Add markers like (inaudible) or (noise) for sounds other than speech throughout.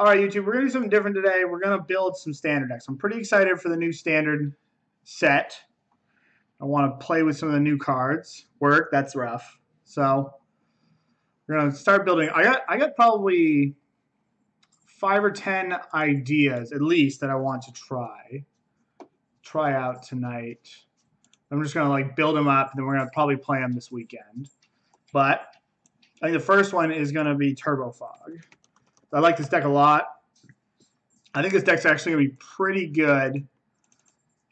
All right, YouTube, we're going to do something different today. We're going to build some standard decks. I'm pretty excited for the new standard set. I want to play with some of the new cards. Work, that's rough. So we're going to start building. I got, I got probably five or ten ideas, at least, that I want to try. Try out tonight. I'm just going to like build them up, and then we're going to probably play them this weekend. But I think the first one is going to be Turbo Fog. I like this deck a lot. I think this deck's actually going to be pretty good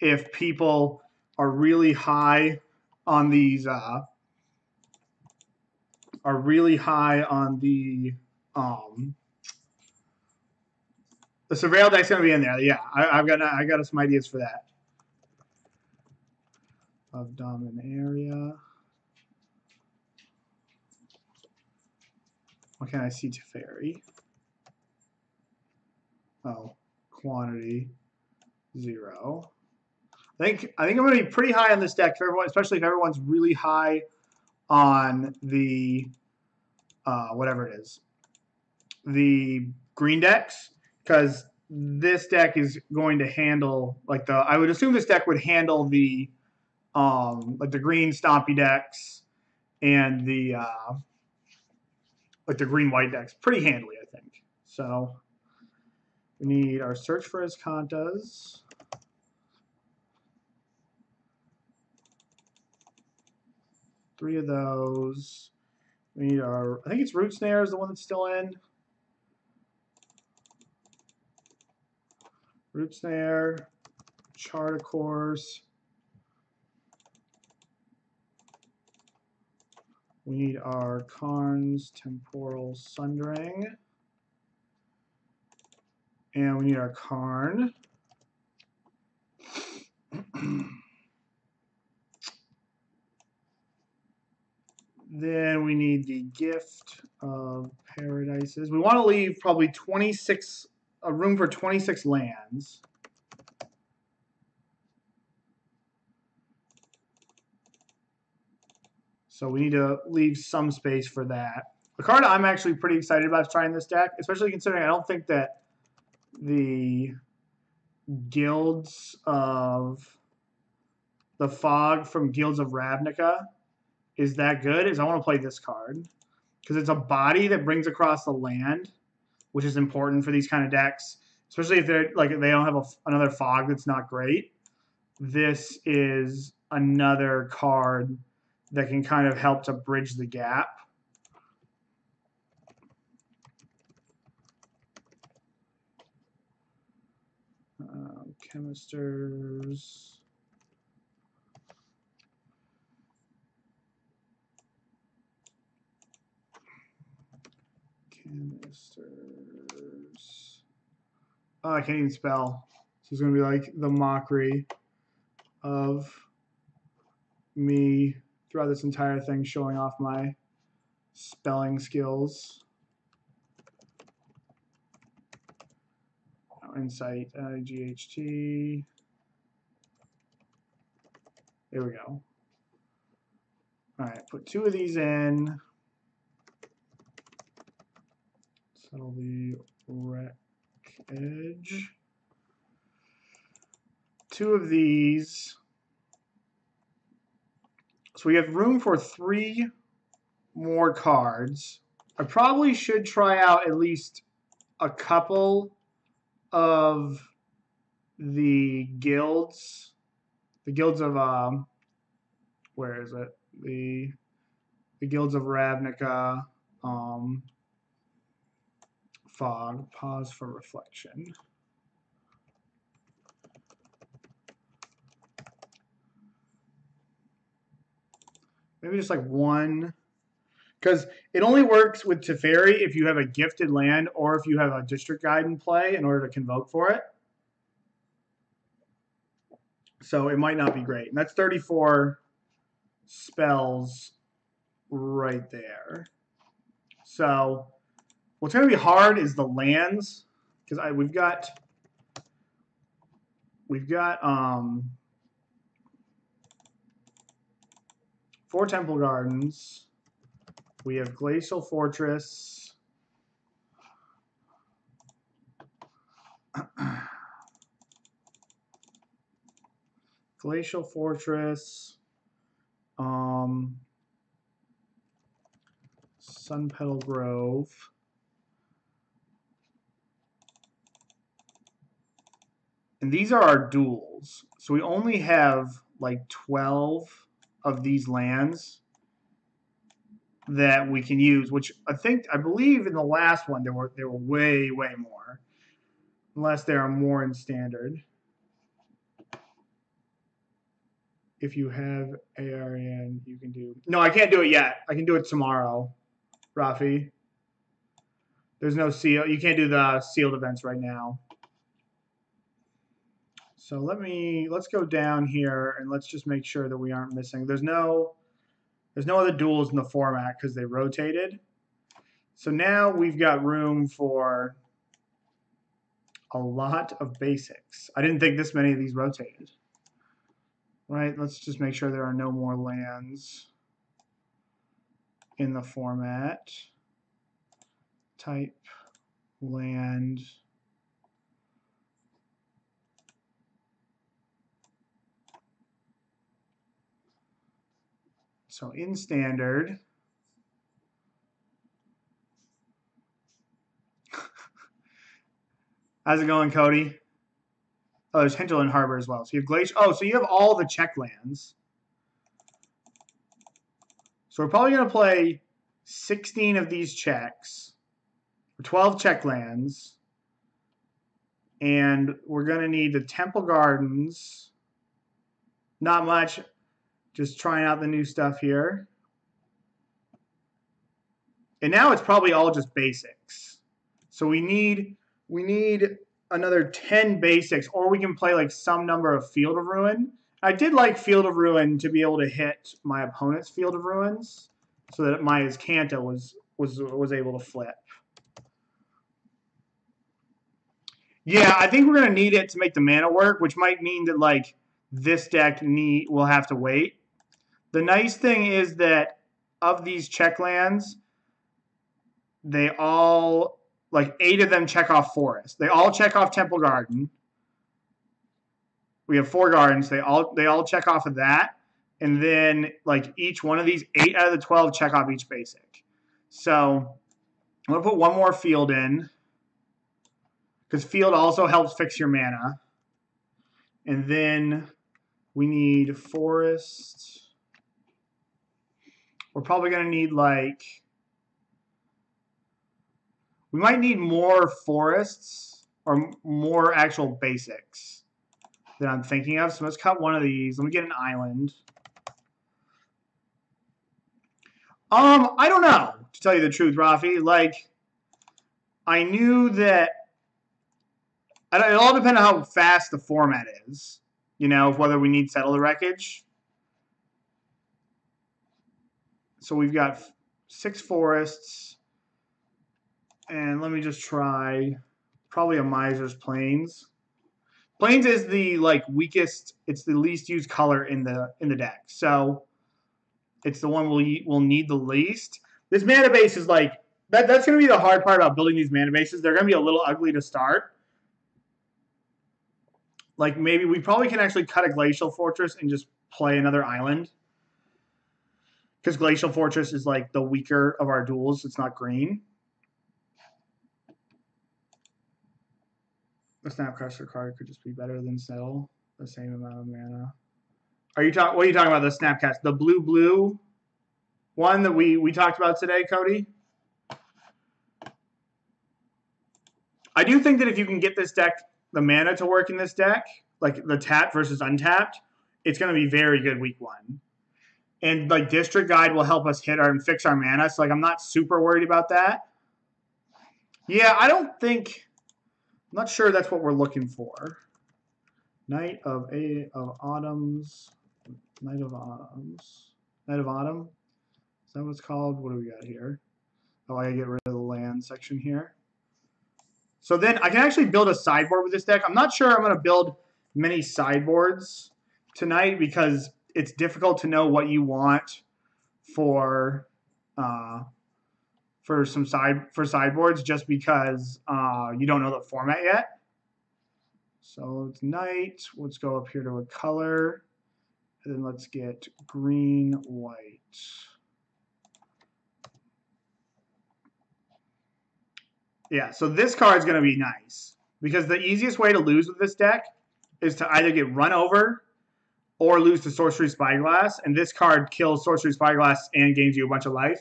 if people are really high on these, uh, are really high on the, um, the surveil deck's going to be in there. Yeah, I, have got I got some ideas for that. Of Dominaria. What can I see Teferi? Oh, quantity zero. I think I think I'm going to be pretty high on this deck for everyone, especially if everyone's really high on the uh, whatever it is, the green decks, because this deck is going to handle like the. I would assume this deck would handle the um, like the green stompy decks and the uh, like the green white decks pretty handily, I think. So we need our search for Azcantas. Three of those. We need our, I think it's Root Snare is the one that's still in. Root Snare, Chart a Course. We need our Karn's Temporal Sundering. And we need our Karn. (clears throat) then we need the gift of paradises. We want to leave probably 26, a room for 26 lands. So we need to leave some space for that. The card I'm actually pretty excited about trying this deck, especially considering I don't think that the guilds of the fog from Guilds of Ravnica is that good? Is I want to play this card. Because it's a body that brings across the land, which is important for these kind of decks, especially if they're like they don't have a, another fog that's not great. This is another card that can kind of help to bridge the gap chemisters. Canisters. Oh, ah, I can't even spell. So it's going to be like the mockery of me throughout this entire thing showing off my spelling skills. Insight, uh, GHT. There we go. All right, put two of these in. Settle the rec edge. Two of these. So we have room for three more cards. I probably should try out at least a couple of the guilds, the guilds of um, where is it? The the guilds of Ravnica, um, fog. Pause for reflection. Maybe just like one because it only works with Teferi if you have a gifted land or if you have a district guide in play in order to convoke for it. So it might not be great. And that's 34 spells right there. So what's going to be hard is the lands because I we've got we've got um four temple gardens we have Glacial Fortress. (clears throat) Glacial Fortress. Um, Sun Petal Grove. And these are our duels. So we only have like 12 of these lands that we can use, which I think I believe in the last one there were there were way, way more. Unless there are more in standard. If you have ARN, you can do No, I can't do it yet. I can do it tomorrow, Rafi. There's no seal. You can't do the sealed events right now. So let me, let's go down here and let's just make sure that we aren't missing. There's no, there's no other duels in the format because they rotated. So now we've got room for a lot of basics. I didn't think this many of these rotated. Right, let's just make sure there are no more lands in the format. Type land So in standard, (laughs) how's it going, Cody? Oh, there's Hinterland Harbor as well. So you have Glacier. Oh, so you have all the check lands. So we're probably going to play 16 of these checks, 12 check lands, and we're going to need the Temple Gardens. Not much. Just trying out the new stuff here. And now it's probably all just basics. So we need we need another 10 basics, or we can play like some number of Field of Ruin. I did like Field of Ruin to be able to hit my opponent's Field of Ruins, so that my Azcanta was was was able to flip. Yeah, I think we're gonna need it to make the mana work, which might mean that like this deck need will have to wait. The nice thing is that of these check lands, they all like eight of them check off forest. They all check off Temple Garden. We have four gardens. They all they all check off of that. And then like each one of these, eight out of the twelve check off each basic. So I'm gonna put one more field in. Because field also helps fix your mana. And then we need forest. We're probably going to need like, we might need more forests or more actual basics that I'm thinking of. So let's cut one of these. Let me get an island. Um, I don't know, to tell you the truth, Rafi. Like, I knew that it all depends on how fast the format is. You know, whether we need settle the wreckage. So we've got six forests. And let me just try probably a Miser's Plains. Plains is the like weakest, it's the least used color in the in the deck. So it's the one we'll we'll need the least. This mana base is like that that's gonna be the hard part about building these mana bases. They're gonna be a little ugly to start. Like maybe we probably can actually cut a glacial fortress and just play another island because Glacial Fortress is like the weaker of our duels. It's not green. The Snapcaster card could just be better than Settle. The same amount of mana. Are you talking? What are you talking about? The Snapcast, the blue blue one that we we talked about today, Cody. I do think that if you can get this deck, the mana to work in this deck, like the tap versus untapped, it's going to be very good week one and like district guide will help us hit our and fix our mana. So like I'm not super worried about that. Yeah, I don't think I'm not sure that's what we're looking for. Knight of a of autumns. Knight of autumns. Knight of autumn. Is that what it's called? What do we got here? Oh, I gotta get rid of the land section here. So then I can actually build a sideboard with this deck. I'm not sure I'm gonna build many sideboards tonight because it's difficult to know what you want for uh, for some side for sideboards just because uh, you don't know the format yet. So it's night. Let's go up here to a color. And then let's get green, white. Yeah, so this card is going to be nice because the easiest way to lose with this deck is to either get run over or lose to Sorcerous Spyglass, and this card kills Sorcerous Spyglass and gains you a bunch of life.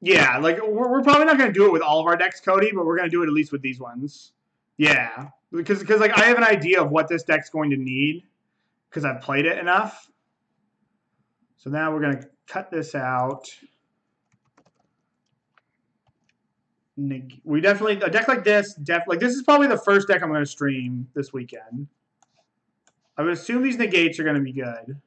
Yeah, like we're, we're probably not going to do it with all of our decks, Cody, but we're going to do it at least with these ones. Yeah, because because like I have an idea of what this deck's going to need because I've played it enough. So now we're going to cut this out. We definitely a deck like this, def like this is probably the first deck I'm going to stream this weekend. I would assume these negates are going to be good.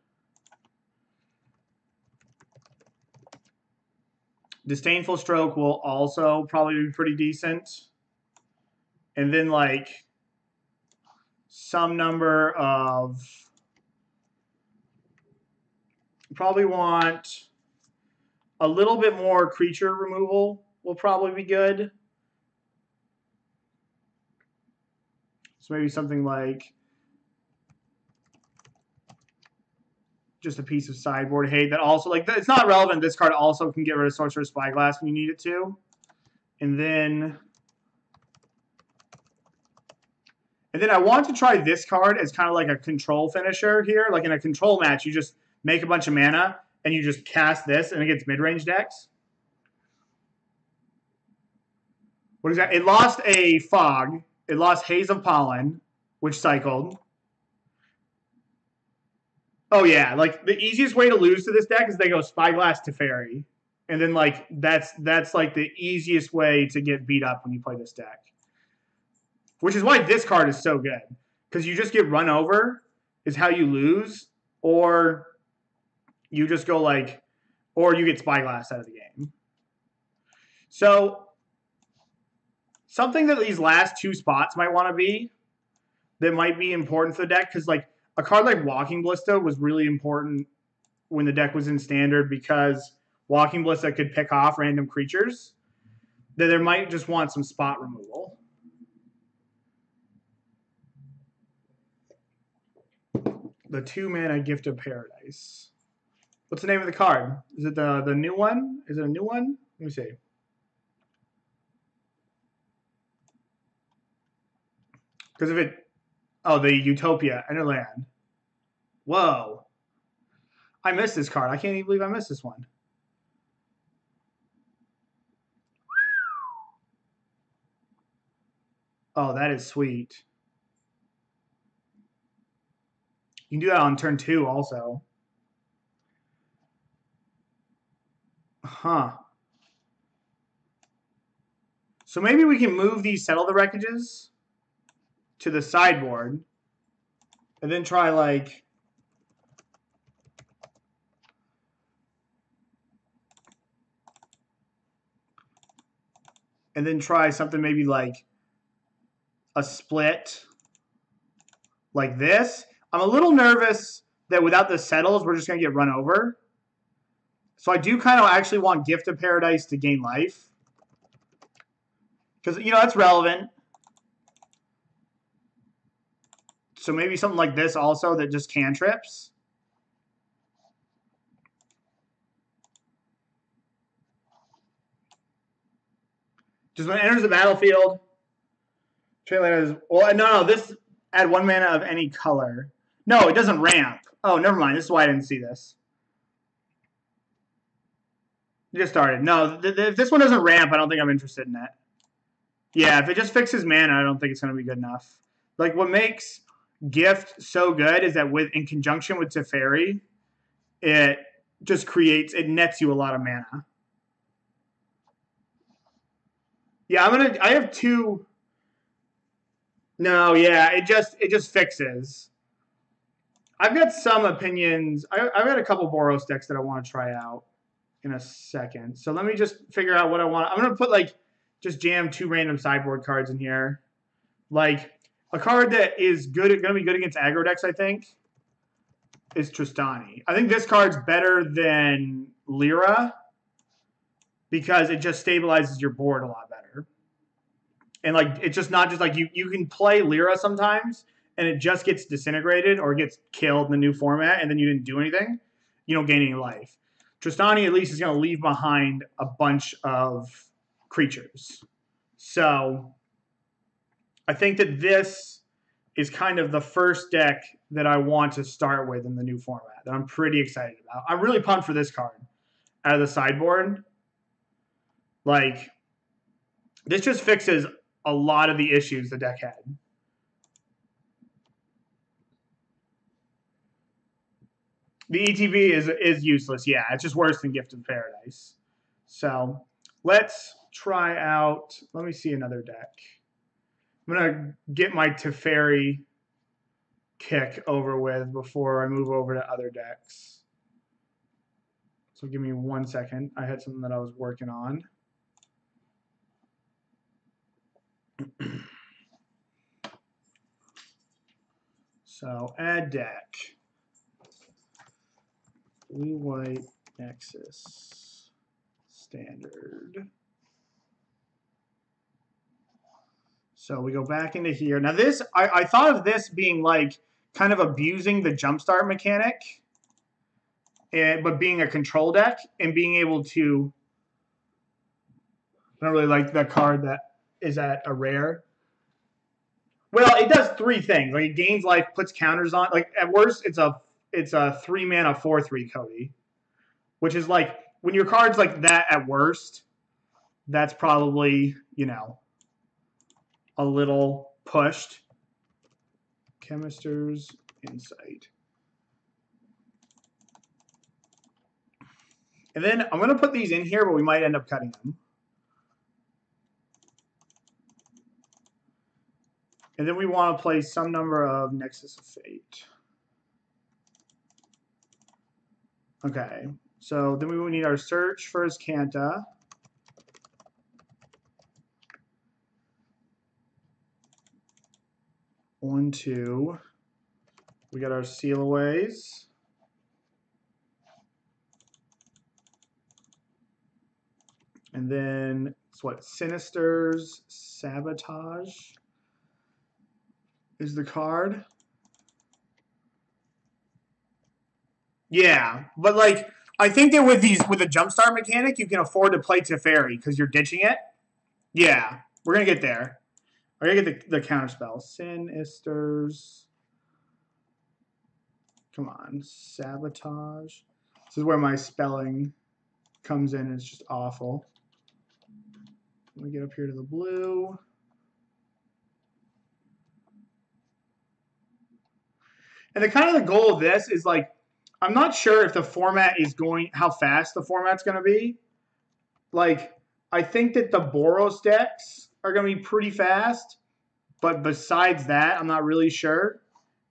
Disdainful Stroke will also probably be pretty decent. And then like some number of probably want a little bit more creature removal will probably be good. So maybe something like just a piece of sideboard hate that also like it's not relevant. This card also can get rid of Sorcerous Spyglass when you need it to. And then and then I want to try this card as kind of like a control finisher here. Like in a control match, you just make a bunch of mana and you just cast this and it gets mid-range decks. What is that? It lost a fog. It lost Haze of Pollen, which cycled. Oh yeah, like the easiest way to lose to this deck is they go Spyglass to Fairy, And then like that's that's like the easiest way to get beat up when you play this deck. Which is why this card is so good. Because you just get run over is how you lose, or you just go like or you get Spyglass out of the game. So something that these last two spots might want to be that might be important for the deck because like a card like Walking Ballista was really important when the deck was in standard because Walking Ballista could pick off random creatures. That there might just want some spot removal. The two mana gift of paradise. What's the name of the card? Is it the the new one? Is it a new one? Let me see. Because if it, oh, the Utopia Enderland. Whoa. I missed this card. I can't even believe I missed this one. Oh, that is sweet. You can do that on turn two also. Huh. So maybe we can move these settle the wreckages to the sideboard and then try like and then try something maybe like a split like this. I'm a little nervous that without the settles, we're just going to get run over. So I do kind of actually want Gift of Paradise to gain life. Because, you know, that's relevant. So maybe something like this also that just cantrips. Just when it enters the battlefield, trade is well no no this add one mana of any color. No, it doesn't ramp. Oh, never mind. This is why I didn't see this. You just started. No, th th if this one doesn't ramp, I don't think I'm interested in it. Yeah, if it just fixes mana, I don't think it's going to be good enough. Like, what makes gift so good is that with in conjunction with Teferi, it just creates it nets you a lot of mana. Yeah, I'm gonna. I have two. No, yeah, it just it just fixes. I've got some opinions. I, have got a couple Boros decks that I want to try out in a second. So let me just figure out what I want. I'm gonna put like just jam two random sideboard cards in here, like a card that is good, going to be good against aggro decks, I think, is Trostani. I think this card's better than Lyra because it just stabilizes your board a lot better. And like it's just not just like you you can play Lyra sometimes and it just gets disintegrated or gets killed in the new format, and then you didn't do anything, you don't gain any life. Trostani at least is going to leave behind a bunch of creatures. So I think that this is kind of the first deck that I want to start with in the new format that I'm pretty excited about. I'm really pumped for this card out of the sideboard. Like, this just fixes a lot of the issues the deck had. The ETB is is useless. Yeah, it's just worse than Gift of Paradise. So let's try out. Let me see another deck. I'm gonna get my Teferi kick over with before I move over to other decks. So give me one second. I had something that I was working on. (clears throat) so add deck. Blue white Nexus standard. So we go back into here. Now this, I, I thought of this being like kind of abusing the jumpstart mechanic, and, but being a control deck and being able to, I don't really like that card that is at a rare. Well, it does three things. Like it gains life, puts counters on. Like at worst, it's a it's a three mana four three Cody, which is like when your card's like that at worst, that's probably you know a little pushed. Chemister's Insight. And then I'm going to put these in here, but we might end up cutting them. And then we want to play some number of Nexus of Fate. Okay, so then we will need our search for Azcanta. One, two. We got our sealaways. And then it's what Sinister's Sabotage is the card. Yeah, but like I think that with these with a jumpstart mechanic, you can afford to play Teferi because you're ditching it. Yeah, we're gonna get there. I gotta get the, the counter spell. Sinisters. Come on. Sabotage. This is where my spelling comes in. It's just awful. Let me get up here to the blue. And the kind of the goal of this is like, I'm not sure if the format is going, how fast the format's going to be. Like, I think that the Boros decks are going to be pretty fast. But besides that, I'm not really sure.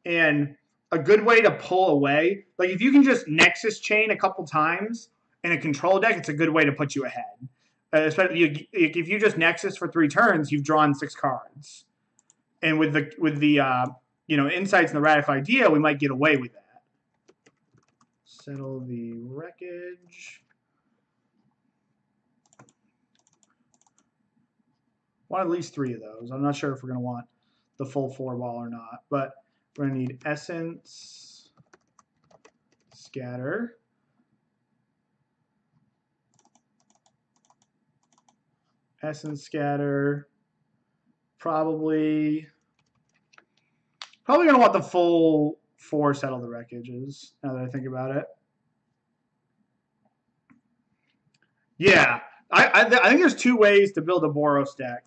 And a good way to pull away, like if you can just Nexus chain a couple times in a control deck, it's a good way to put you ahead. Uh, especially if you just Nexus for three turns, you've drawn six cards. And with the with the uh, you know insights and the radical idea, we might get away with that. Settle the wreckage. Want at least three of those. I'm not sure if we're going to want the full four ball or not, but we're going to need essence, scatter, essence scatter, probably, probably going to want the full four settle the wreckages, now that I think about it. Yeah, I, I, I think there's two ways to build a Boros deck.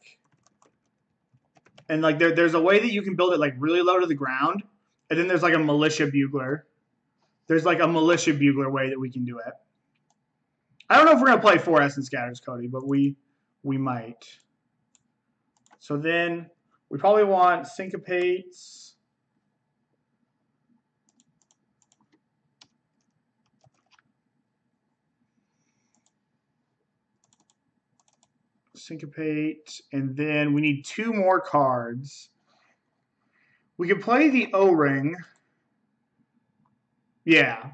And like there, there's a way that you can build it like really low to the ground, and then there's like a militia bugler. There's like a militia bugler way that we can do it. I don't know if we're gonna play four essence scatters, Cody, but we we might. So then we probably want syncopates. Syncopate, and then we need two more cards. We can play the O-Ring. Yeah.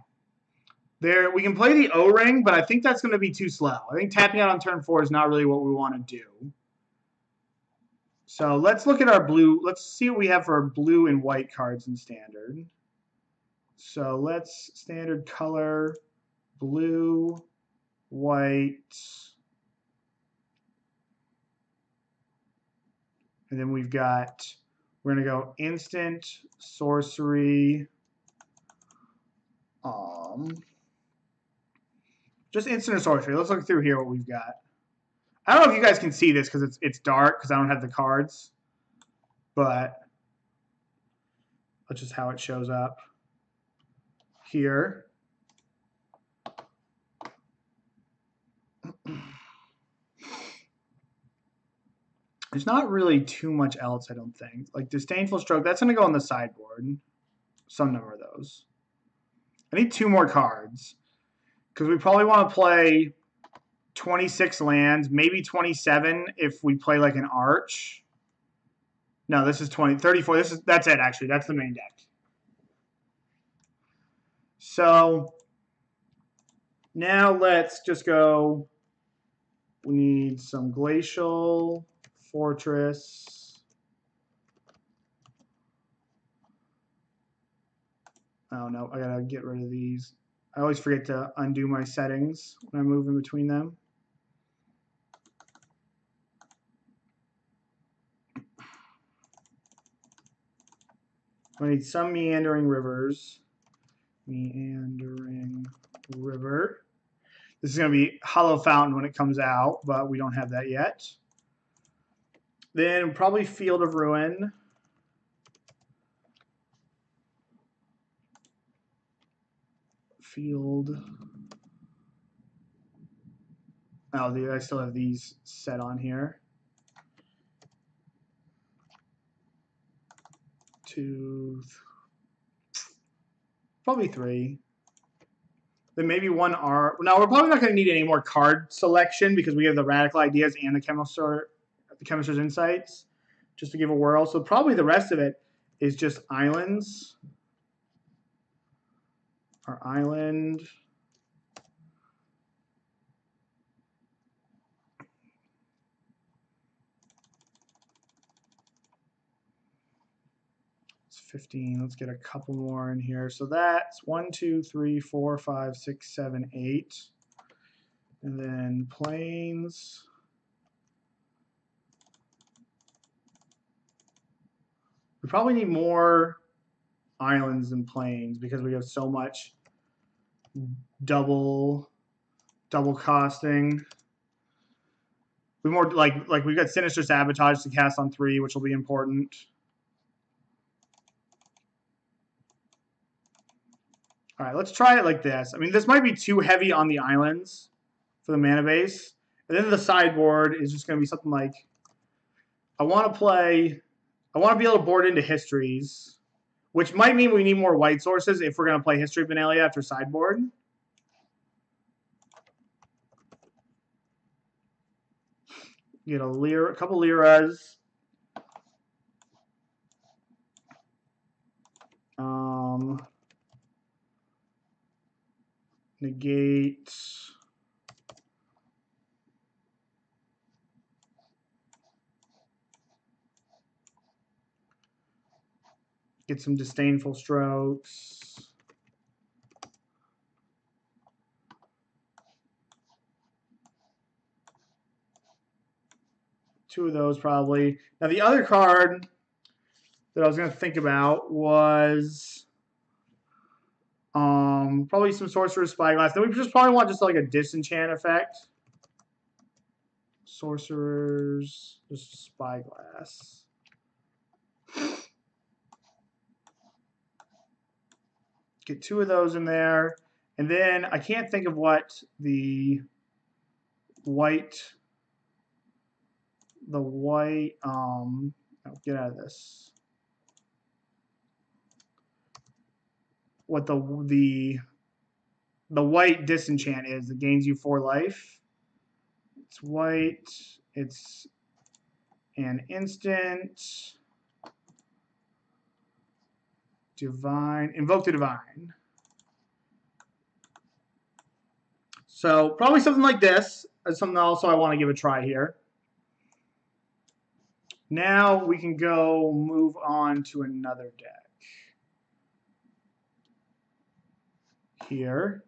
There, we can play the O-Ring, but I think that's going to be too slow. I think tapping out on turn four is not really what we want to do. So let's look at our blue. Let's see what we have for our blue and white cards in standard. So let's standard color, blue, white, and then we've got, we're going to go instant, sorcery, um, just instant sorcery. Let's look through here what we've got. I don't know if you guys can see this because it's it's dark because I don't have the cards, but that's just how it shows up here. There's not really too much else, I don't think. Like Disdainful Stroke, that's going to go on the sideboard. Some number of those. I need two more cards. Because we probably want to play 26 lands, maybe 27 if we play like an arch. No, this is 20, 34. This is that's it actually. That's the main deck. So now let's just go. We need some glacial fortress. Oh no, I gotta get rid of these. I always forget to undo my settings when I move in between them. I need some meandering rivers. Meandering river. This is going to be Hallowed Fountain when it comes out, but we don't have that yet. Then probably Field of Ruin. Field. Oh, I still have these set on here. two, probably three. Then maybe one R. Now we're probably not going to need any more card selection because we have the radical ideas and the chemistry, the chemist's insights, just to give a whirl. So probably the rest of it is just islands. Our island. It's 15. Let's get a couple more in here. So that's 1, 2, 3, 4, 5, 6, 7, 8. And then plains. We probably need more islands and plains because we have so much double double costing. We more like like we've got sinister sabotage to cast on three, which will be important. All right, let's try it like this. I mean, this might be too heavy on the islands for the mana base. And then the sideboard is just going to be something like, I want to play, I want to be able to board into histories, which might mean we need more white sources if we're going to play History of Benalia after sideboard. Get a Lyra, a couple Lyras. Um, negate get some disdainful strokes. Two of those probably. Now the other card that I was going to think about was um, probably some Sorcerous Spyglass. Then we just probably want just like a disenchant effect. Sorcerer's just Spyglass. Get two of those in there. And then I can't think of what the white, the white, um, oh, get out of this. what the the the white disenchant is. It gains you four life. It's white. It's an instant. Divine. Invoke the divine. So probably something like this. That's something also I want to give a try here. Now we can go move on to another deck. Here.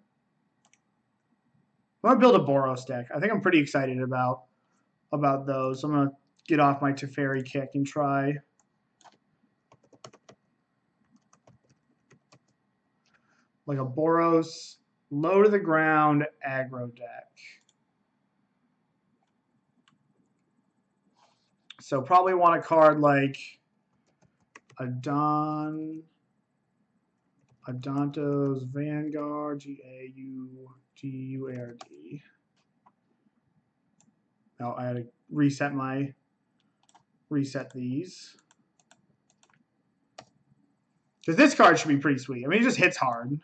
I'm gonna build a Boros deck. I think I'm pretty excited about about those. I'm gonna get off my Teferi kick and try. Like a Boros low to the ground aggro deck. So probably want a card like a Don, Adontos Vanguard, G A U G U A R D. Now I had to reset my reset these. Because this card should be pretty sweet. I mean, it just hits hard.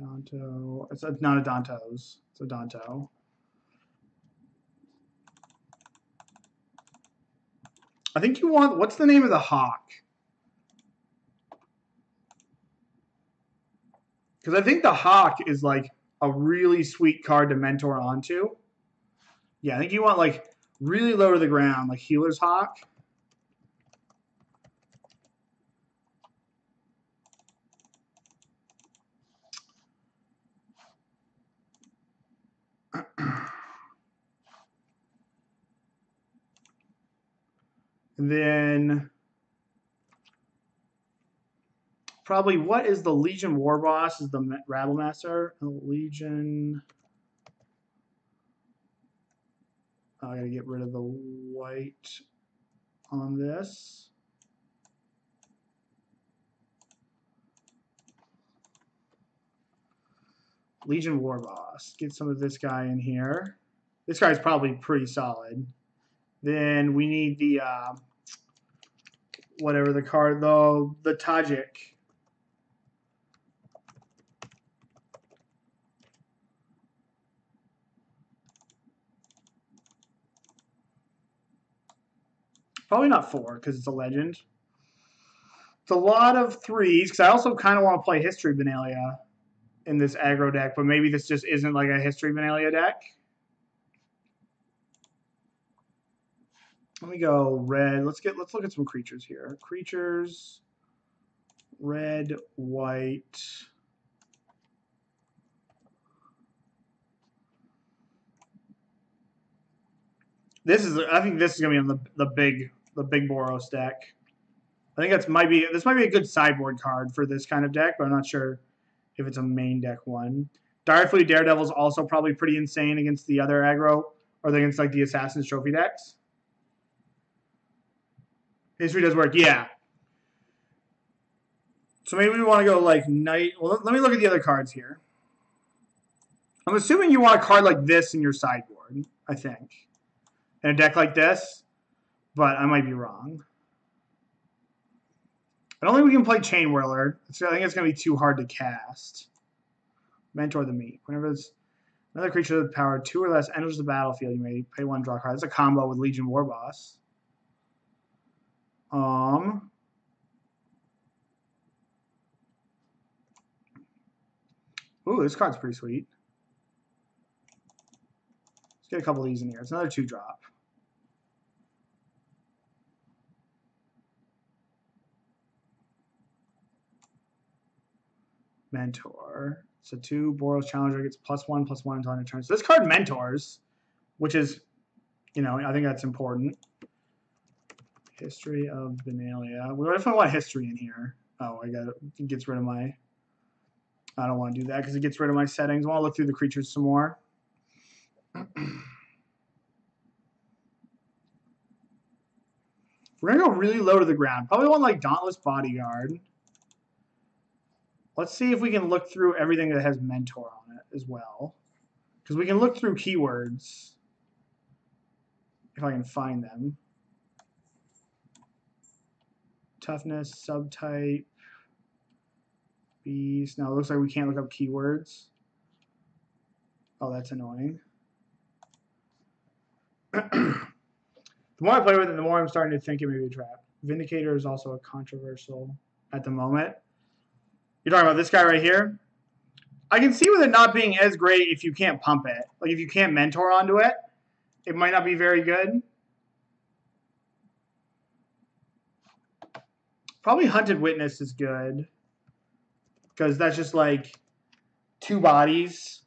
Adonto. It's not a Dantos. It's a Danto. I think you want, what's the name of the hawk? Because I think the hawk is like a really sweet card to mentor onto. Yeah, I think you want like really low to the ground, like Healer's Hawk. Then probably what is the Legion War Boss? Is the Rabble Master Legion? I gotta get rid of the white on this. Legion War Boss. Get some of this guy in here. This guy's probably pretty solid. Then we need the uh, whatever the card though, the Tajic. Probably not four because it's a legend. It's a lot of threes because I also kind of want to play History Benalia in this aggro deck, but maybe this just isn't like a History Benalia deck. Let me go red. Let's get let's look at some creatures here. Creatures, red, white. This is I think this is gonna be on the the big the big Boros deck. I think that's might be this might be a good sideboard card for this kind of deck, but I'm not sure if it's a main deck one. Direfleet Daredevil is also probably pretty insane against the other aggro or against like the Assassin's Trophy decks. History does work, yeah. So maybe we want to go like knight. Well, let me look at the other cards here. I'm assuming you want a card like this in your sideboard, I think. In a deck like this, but I might be wrong. I don't think we can play Chain Whirler. I think it's going to be too hard to cast. Mentor the Meek. Whenever it's another creature with power two or less enters the battlefield, you may pay one, draw card. That's a combo with Legion War Boss. Um, ooh, this card's pretty sweet. Let's get a couple of these in here. It's another two drop. Mentor. So two Boros Challenger gets plus one, plus one until end of turn. So this card mentors, which is, you know, I think that's important. History of Benalia. What if I want history in here? Oh, I got it. It gets rid of my. I don't want to do that because it gets rid of my settings. I want to look through the creatures some more. We're gonna go really low to the ground. Probably want like Dauntless Bodyguard. Let's see if we can look through everything that has Mentor on it as well. Because we can look through keywords. If I can find them toughness, subtype, beast. Now it looks like we can't look up keywords. Oh, that's annoying. (clears throat) the more I play with it, the more I'm starting to think it may be a trap. Vindicator is also a controversial at the moment. You're talking about this guy right here? I can see with it not being as great if you can't pump it. Like if you can't mentor onto it, it might not be very good. Probably Hunted Witness is good. Because that's just like two bodies.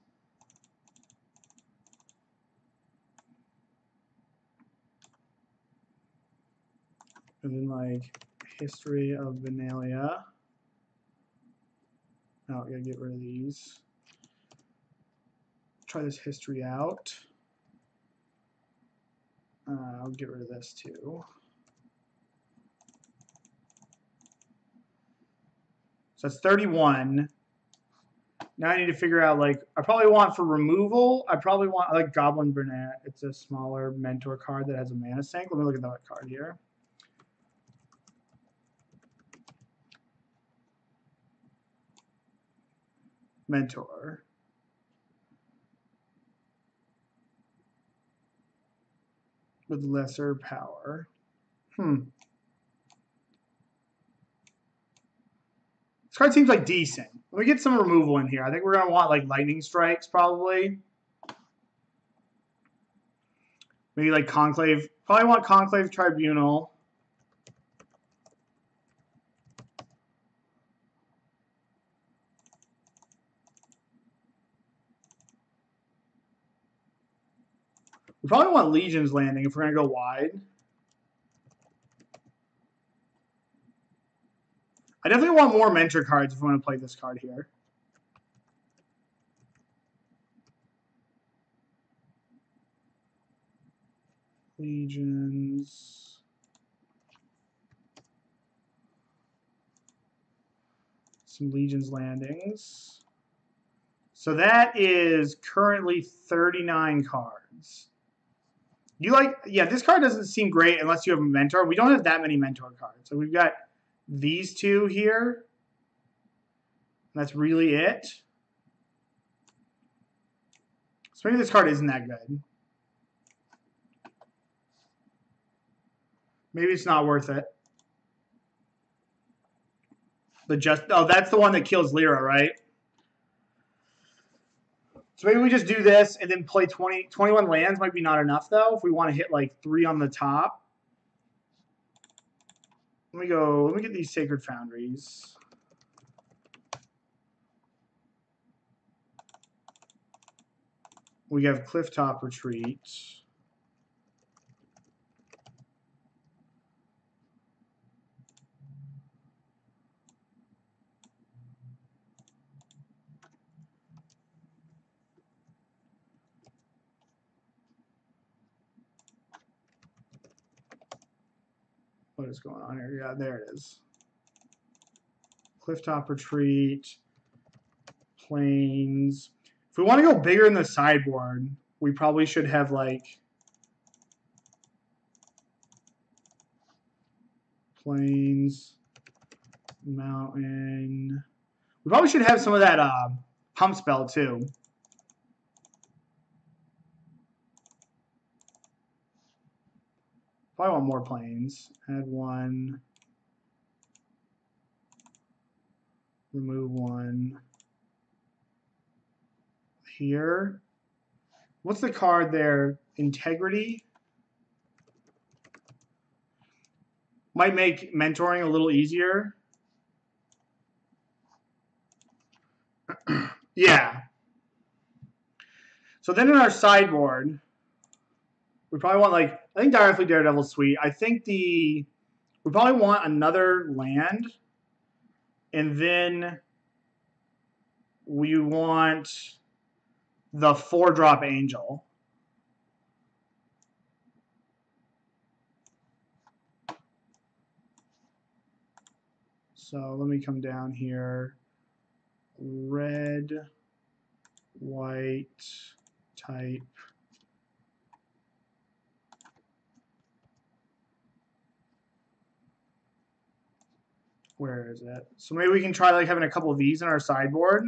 And then like history of Benalia. Now oh, I gotta get rid of these. Try this history out. Uh, I'll get rid of this too. So that's 31. Now I need to figure out, like, I probably want for removal, I probably want, I like Goblin Banneret. It's a smaller mentor card that has a mana sink. Let me look at that card here. Mentor. With lesser power. Hmm. This card seems like decent. Let me get some removal in here. I think we're going to want like lightning strikes probably. Maybe like Conclave. Probably want Conclave Tribunal. We probably want Legion's Landing if we're going to go wide. I definitely want more mentor cards if I want to play this card here. Legions. Some Legions landings. So that is currently 39 cards. You like, yeah, this card doesn't seem great unless you have a mentor. We don't have that many mentor cards. So we've got these two here. That's really it. So maybe this card isn't that good. Maybe it's not worth it. The just oh, that's the one that kills Lyra, right? So maybe we just do this and then play 20, 21 lands might be not enough though if we want to hit like three on the top. Let me go, let me get these Sacred Foundries. We have Clifftop Retreat. What is going on here? Yeah, there it is. Clifftop Retreat, Plains. If we want to go bigger in the sideboard, we probably should have like Plains, Mountain. We probably should have some of that uh, pump spell too. I want more plains. Add one. Remove one. Here. What's the card there? Integrity. Might make mentoring a little easier. (clears throat) yeah. So then in our sideboard, we probably want like I think Dire Fleet Daredevil's sweet. I think the we probably want another land, and then we want the four drop angel. So let me come down here. Red, white, type. Where is it? So maybe we can try like having a couple of these in our sideboard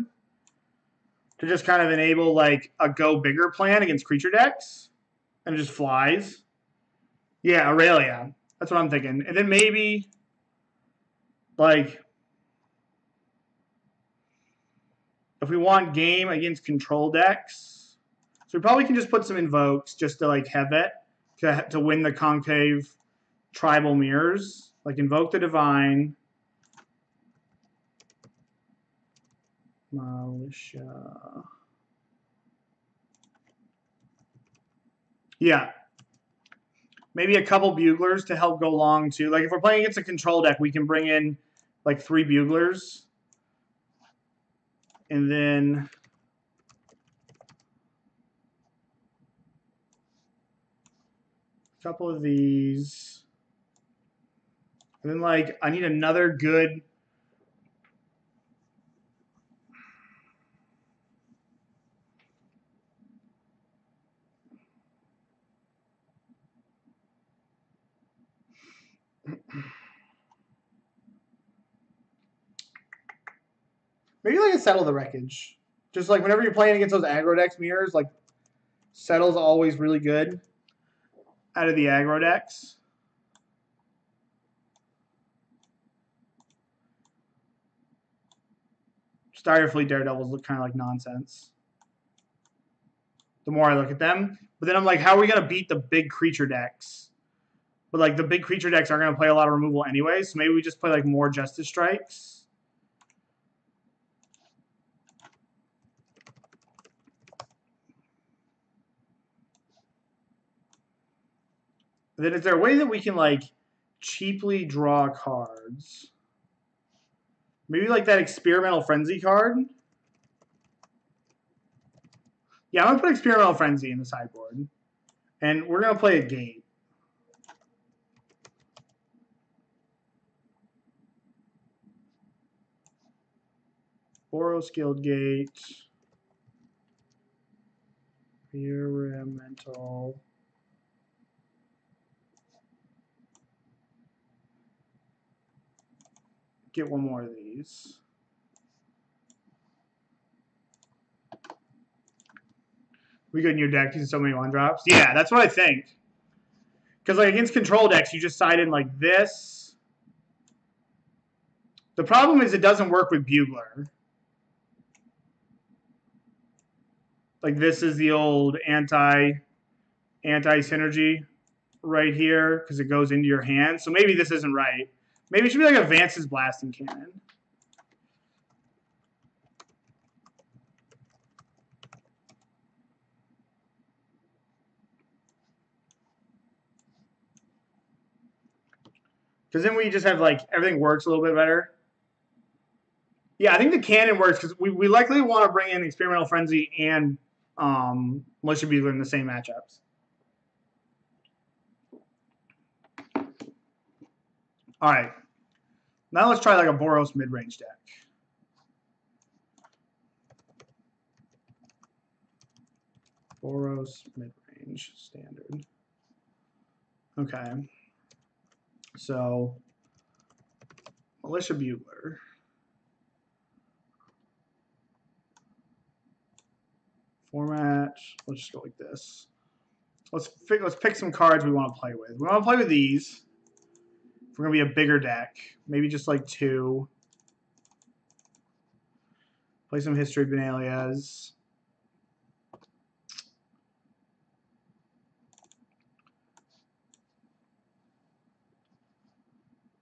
to just kind of enable like a go bigger plan against creature decks and just flies. Yeah, Aurelia. That's what I'm thinking. And then maybe like if we want game against control decks, so we probably can just put some invokes just to like have it to, to win the Conclave Tribunal mirrors. Like invoke the divine, Militia. Yeah. Maybe a couple buglers to help go along too. Like if we're playing against a control deck, we can bring in like three buglers. And then a couple of these. And then like I need another good Maybe like a settle the wreckage. Just like whenever you're playing against those aggro decks mirrors, like settle's always really good out of the aggro decks. Starter Fleet Daredevils look kind of like nonsense. The more I look at them. But then I'm like, how are we going to beat the big creature decks? But like the big creature decks aren't going to play a lot of removal anyway, so maybe we just play like more Justice Strikes. Then is there a way that we can like cheaply draw cards? Maybe like that experimental frenzy card. Yeah, I'm gonna put experimental frenzy in the sideboard, and we're gonna play a gate. Boros Guild Gate. Experimental. Get one more of these. We good in your deck using so many one drops? Yeah, that's what I think. Because like against control decks, you just side in like this. The problem is it doesn't work with Bugler. Like this is the old anti anti synergy right here because it goes into your hand. So maybe this isn't right. Maybe it should be like Advances Blasting Cannon. Because then we just have like everything works a little bit better. Yeah, I think the cannon works because we, we likely want to bring in Experimental Frenzy and um, Militia Bugler in the same matchups. All right. Now let's try like a Boros mid-range deck. Boros mid-range standard. Okay. So Militia Bugler. Format. Let's just go like this. Let's let's pick some cards we want to play with. We want to play with these. We're going to be a bigger deck, maybe just like two. Play some History Benalias.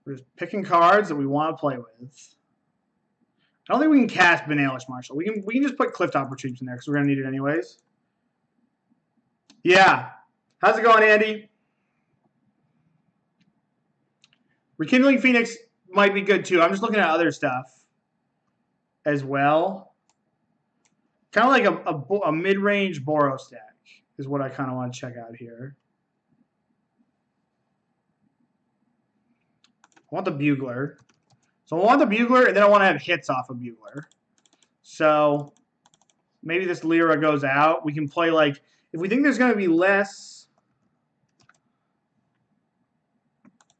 We're just picking cards that we want to play with. I don't think we can cast Benalish Marshal. We can we can just put Clifftop Retreats in there because we're gonna need it anyways. Yeah. How's it going, Andy? Rekindling Phoenix might be good too. I'm just looking at other stuff as well. Kind of like a, a, a mid-range Boros stack is what I kind of want to check out here. I want the Bugler. So I want the Bugler, and then I want to have hits off of Bugler. So maybe this Lyra goes out. We can play like, if we think there's going to be less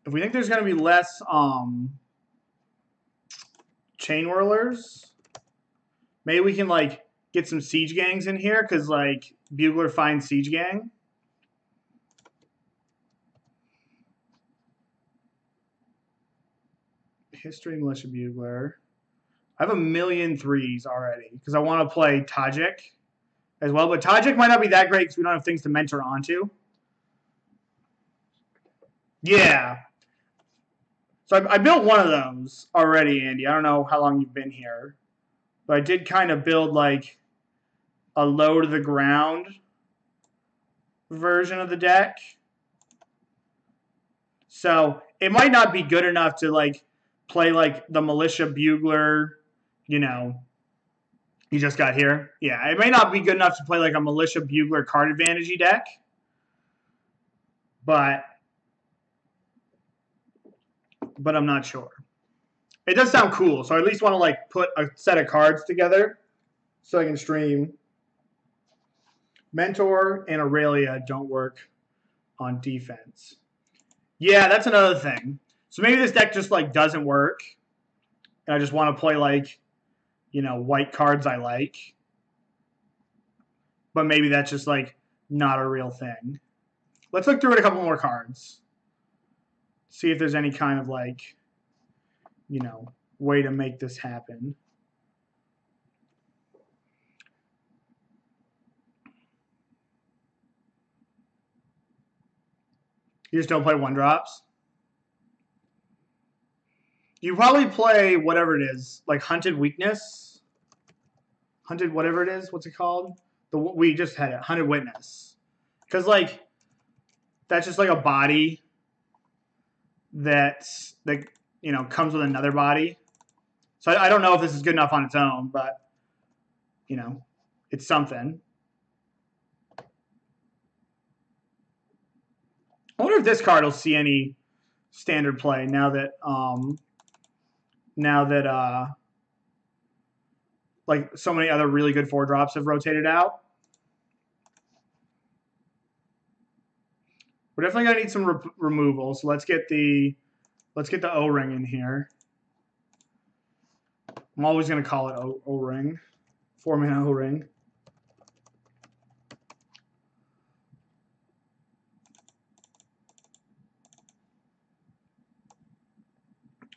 if we think there's going to be less um, chain whirlers, maybe we can like get some siege gangs in here because like bugler finds siege gang. History militia bugler. I have a million threes already because I want to play Tajic as well, but Tajic might not be that great because we don't have things to mentor onto. Yeah, so I, I, built one of those already, Andy. I don't know how long you've been here. But I did kind of build like a low to the ground version of the deck. So it might not be good enough to like play like the militia bugler, you know, you just got here. Yeah, it may not be good enough to play like a militia bugler card advantage deck, but but I'm not sure. It does sound cool, so I at least want to like put a set of cards together so I can stream. Mentor and Aurelia don't work on defense. Yeah, that's another thing. So maybe this deck just like doesn't work, and I just want to play like you know, white cards I like. But maybe that's just like not a real thing. Let's look through it a couple more cards. See if there's any kind of like, you know, way to make this happen. You just don't play one drops? You probably play whatever it is, like Hunted Weakness, Hunted whatever it is. What's it called? The we just had it, Hunted Witness, because like that's just like a body that's that you know comes with another body. So I, I don't know if this is good enough on its own, but you know, it's something. I wonder if this card will see any standard play now that um, now that uh, like so many other really good four drops have rotated out. We're definitely gonna need some re removal. So let's get the let's get the O ring in here. I'm always gonna call it O, o ring, four mana O ring.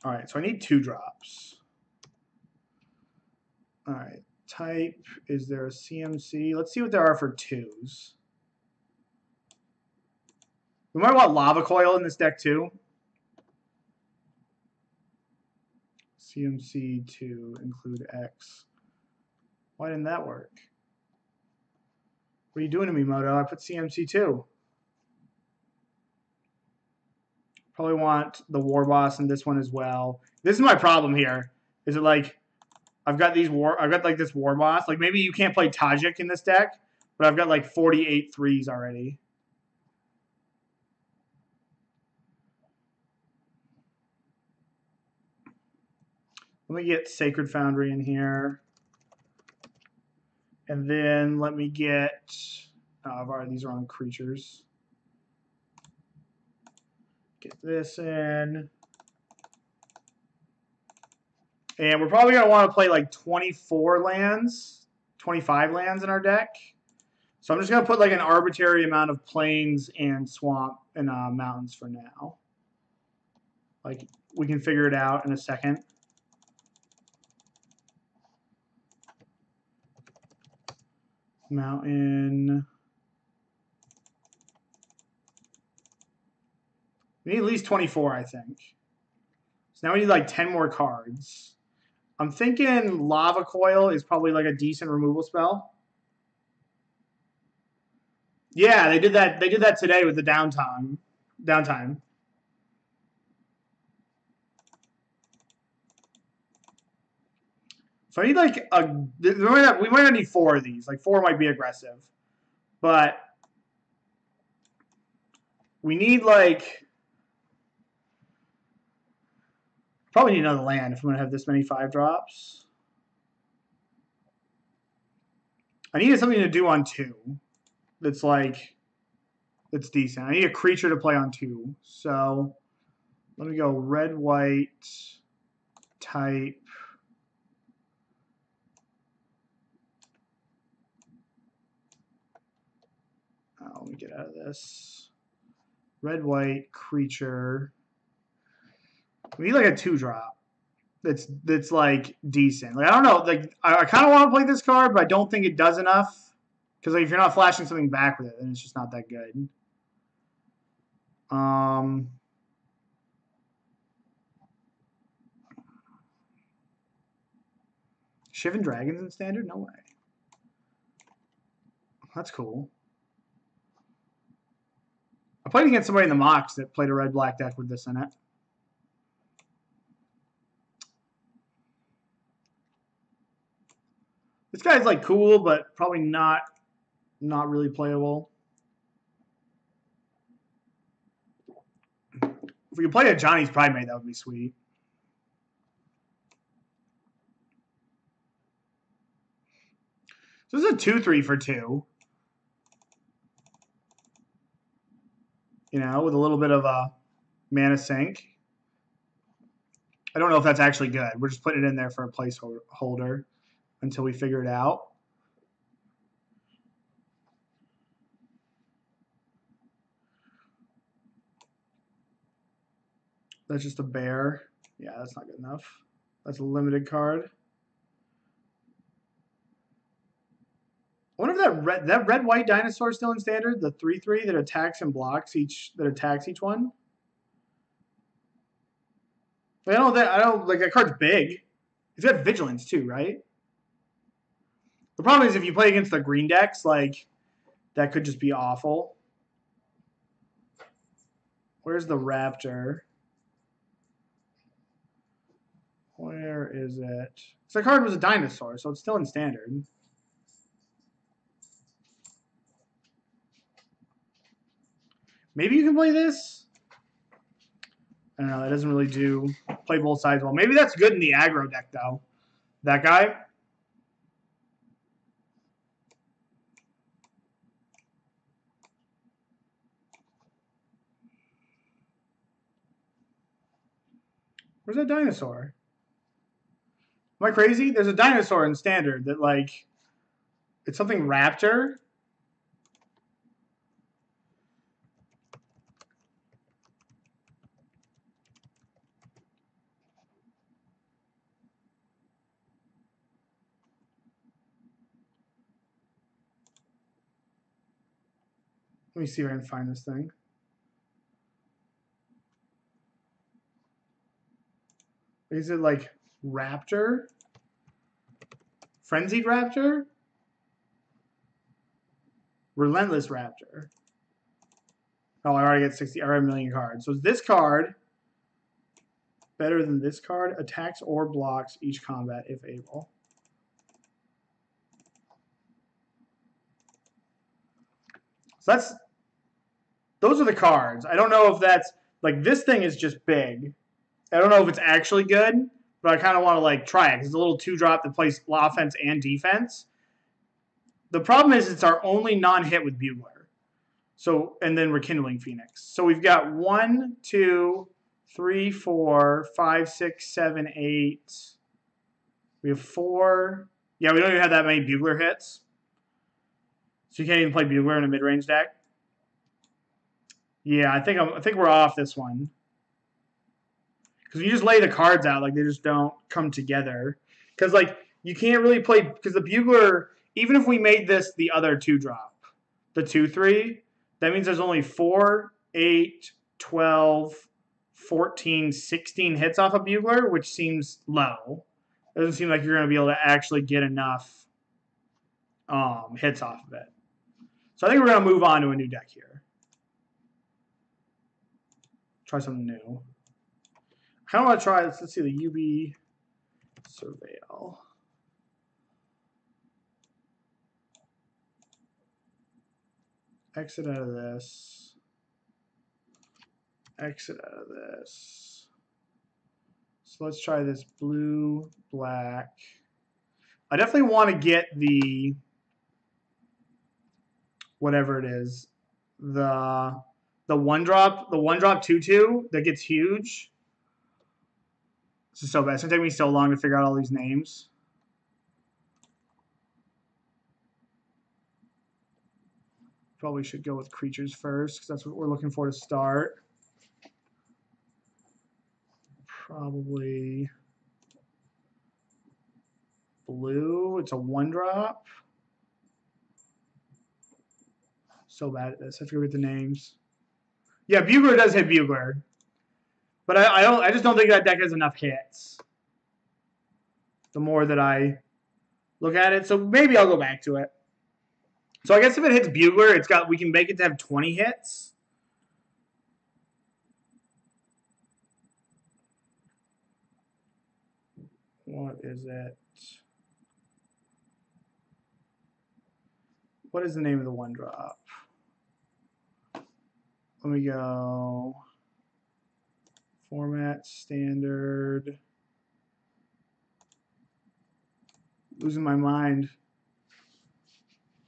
All right, so I need two drops. All right, type, is there a CMC? Let's see what there are for twos. We might want Lava Coil in this deck too. CMC to include X. Why didn't that work? What are you doing to me, Moto? I put CMC too. Probably want the War Boss in this one as well. This is my problem here. Is it like I've got these war I've got like this War Boss. Like maybe you can't play Tajic in this deck, but I've got like 48 threes already. Let me get Sacred Foundry in here. And then let me get, oh, these are on creatures. Get this in. And we're probably going to want to play like 24 lands, 25 lands in our deck. So I'm just going to put like an arbitrary amount of plains and swamp and uh, mountains for now. Like we can figure it out in a second. Mountain. We need at least 24, I think. So now we need like 10 more cards. I'm thinking Lava Coil is probably like a decent removal spell. Yeah, they did that. They did that today with the downtime. Downtime. So I need like a. We might, not, we might not need four of these. Like four might be aggressive, but we need like Probably need another land if I'm to have this many five drops. I needed something to do on two that's like, that's decent. I need a creature to play on two. So let me go red, white, type. Oh, let me get out of this. Red, white, creature. We need like a two drop. That's that's like decent. Like I don't know. Like I, I kind of want to play this card, but I don't think it does enough. Because like if you're not flashing something back with it, then it's just not that good. Um. Shivan Dragons in standard? No way. That's cool. I played against somebody in the mocks that played a red black deck with this in it. This guy's like cool, but probably not not really playable. If we could play a Ajani's Pridemate, that would be sweet. So this is a 2-3 for 2. You know, with a little bit of a mana sink. I don't know if that's actually good. We're just putting it in there for a placeholder until we figure it out. That's just a bear. Yeah, that's not good enough. That's a limited card. I wonder if that red that red white dinosaur is still in standard, the three three that attacks and blocks each that attacks each one. I don't that I don't like that card's big. It's got vigilance too, right? The problem is if you play against the green decks, like that could just be awful. Where's the raptor? Where is it? So the card was a dinosaur, so it's still in standard. Maybe you can play this. I don't know. That doesn't really do play both sides well. Maybe that's good in the aggro deck, though. That guy. Where's that dinosaur? Am I crazy? There's a dinosaur in standard that like it's something raptor. Let me see if I can find this thing. Is it like Raptor? Frenzied Raptor? Relentless Raptor. Oh, I already get 60. I already have a million cards. So is this card better than this card? Attacks or blocks each combat if able. So that's those are the cards. I don't know if that's like this thing is just big. I don't know if it's actually good, but I kind of want to like try it it's a little two drop that plays offense and defense. The problem is it's our only non-hit with Bugler. So and then Rekindling Phoenix. So we've got one, two, three, four, five, six, seven, eight. We have four. Yeah, we don't even have that many Bugler hits. So you can't even play Bugler in a mid-range deck. Yeah, I think I'm, I think we're off this one. Because you just lay the cards out, like they just don't come together. Because like you can't really play because the bugler, even if we made this the other two drop, the two three, that means there's only 4, 8, 12, 14, 16 hits off a bugler, which seems low. It doesn't seem like you're going to be able to actually get enough um, hits off of it. So I think we're going to move on to a new deck here. Try something new. I kind of want to try. Let's see the UB Surveil. Exit out of this. Exit out of this. So let's try this blue, black. I definitely want to get the whatever it is, the the one drop, the one drop two two that gets huge. This is so bad. It's gonna take me so long to figure out all these names. Probably should go with creatures first because that's what we're looking for to start. Probably blue. It's a one drop. So bad at this. I forget the names. Yeah, Bugler does hit Bugler. But I, I don't. I just don't think that deck has enough hits. The more that I look at it. So maybe I'll go back to it. So I guess if it hits Bugler, it's got we can make it to have 20 hits. What is it? What is the name of the one drop? Let me go. Format standard. Losing my mind.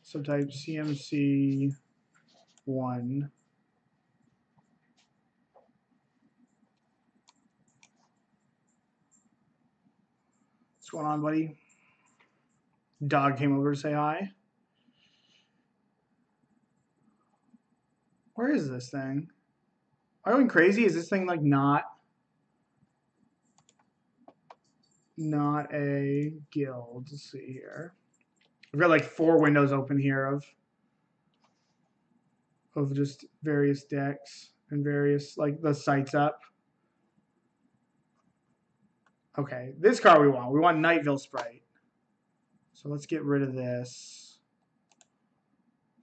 subtype CMC one. What's going on, buddy? Dog came over to say hi. Where is this thing? Am I going crazy? Is this thing like not not a guild? Let's see here. I've got like four windows open here of of just various decks and various like the sites up. Okay, this card we want. We want Nightveil Sprite. So let's get rid of this.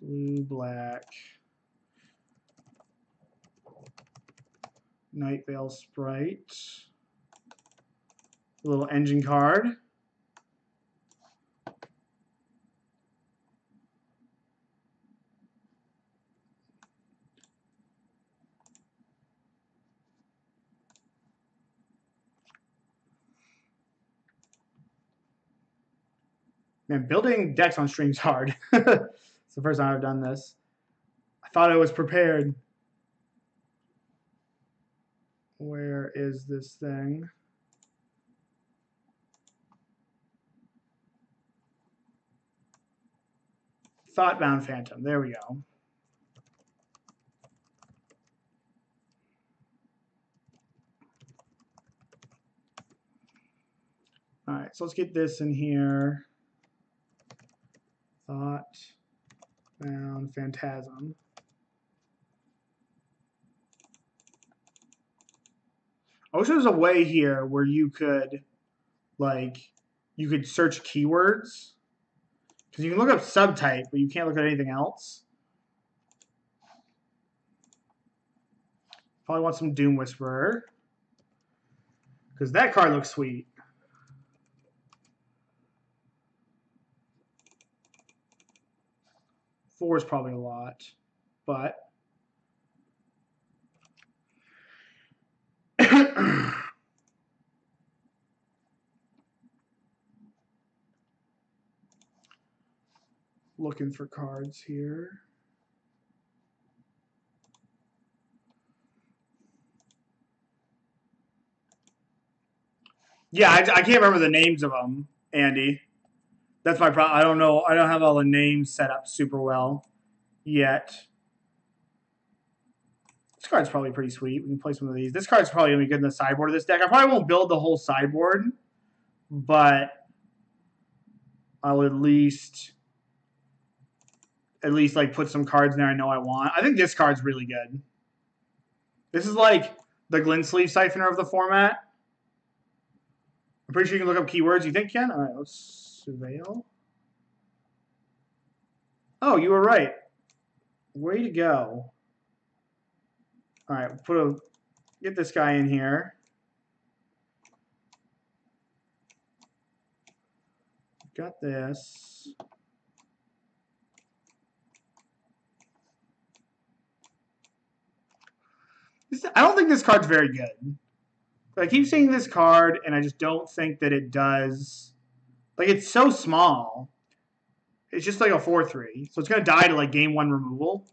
Blue, black. Nightveil Sprite. A little engine card. Man, building decks on streams hard. (laughs) it's the first time I've done this. I thought I was prepared. Where is this thing? Thoughtbound Phantasm. There we go. All right, so let's get this in here. Thought bound phantasm. I wish there was a way here where you could, like, you could search keywords. Because you can look up subtype, but you can't look at anything else. Probably want some Doom Whisperer. Because that card looks sweet. Four is probably a lot, but (coughs) Looking for cards here. Yeah, I, I can't remember the names of them, Andy. That's my problem. I don't know. I don't have all the names set up super well yet. This card's probably pretty sweet. We can play some of these. This card's probably going to be good in the sideboard of this deck. I probably won't build the whole sideboard, but I'll at least at least like put some cards in there I know I want. I think this card's really good. This is like the Glint-Sleeve Siphoner of the format. I'm pretty sure you can look up keywords. You think, Ken? All right, let's surveil. Oh, you were right. Way to go. All right, put a get this guy in here. Got this. I don't think this card's very good. I keep seeing this card, and I just don't think that it does. Like, it's so small. It's just like a 4-3. So it's going to die to, like, game one removal.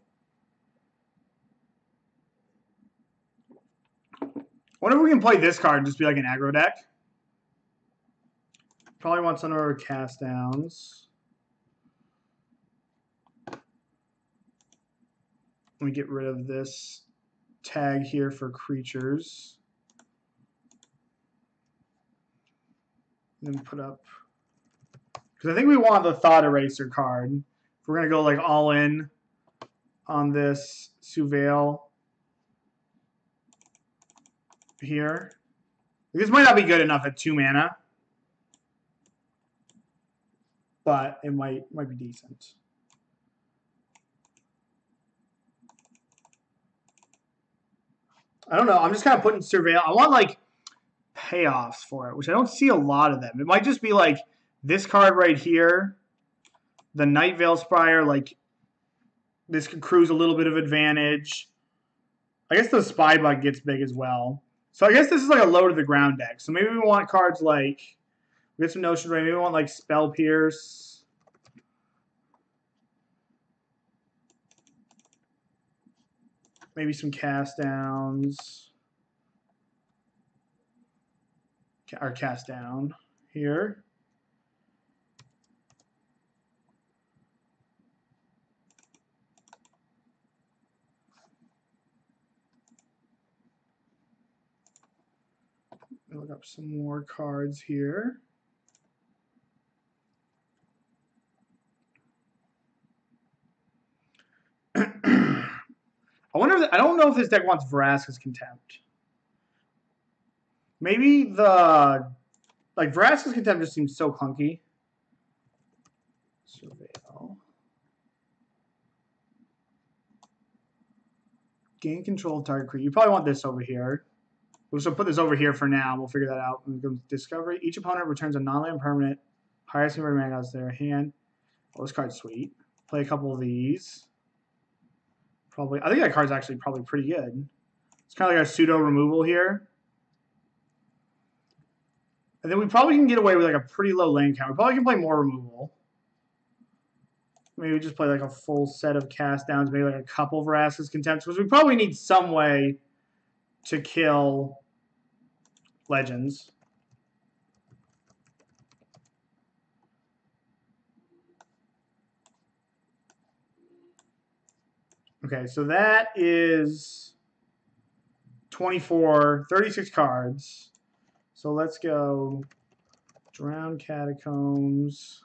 Wonder if we can play this card and just be like an aggro deck. Probably want some of our cast downs. Let me get rid of this tag here for creatures. And then put up, because I think we want the Thought Erasure card. We're going to go like all in on this Surveil, here. This might not be good enough at two mana. but it might might be decent. I don't know. I'm just kind of putting surveil. I want like payoffs for it, which I don't see a lot of them. It might just be like this card right here, the Nightveil Sprite. Like this could cruise a little bit of advantage. I guess the Spy Bug gets big as well. So I guess this is like a low to the ground deck. So maybe we want cards like we get some Notion Rain. Maybe we want like Spell Pierce. Maybe some cast downs. Or cast down here. Look up some more cards here. (clears throat) I wonder. If, I don't know if this deck wants Vraska's Contempt. Maybe the like Vraska's Contempt just seems so clunky. Surveil. Gain control of target creature. You probably want this over here. We'll just put this over here for now. We'll figure that out. We go discovery. Each opponent returns a non-land permanent. Highest number of mana to their hand. Oh, this card's sweet. Play a couple of these. Probably, I think that card's actually probably pretty good. It's kind of like a pseudo removal here. And then we probably can get away with like a pretty low land count. We probably can play more removal. Maybe just play like a full set of cast downs, maybe like a couple of Vraska's Contempts, because we probably need some way to kill legends. Okay, so that is 24, 36 cards. So let's go Drowned Catacombs.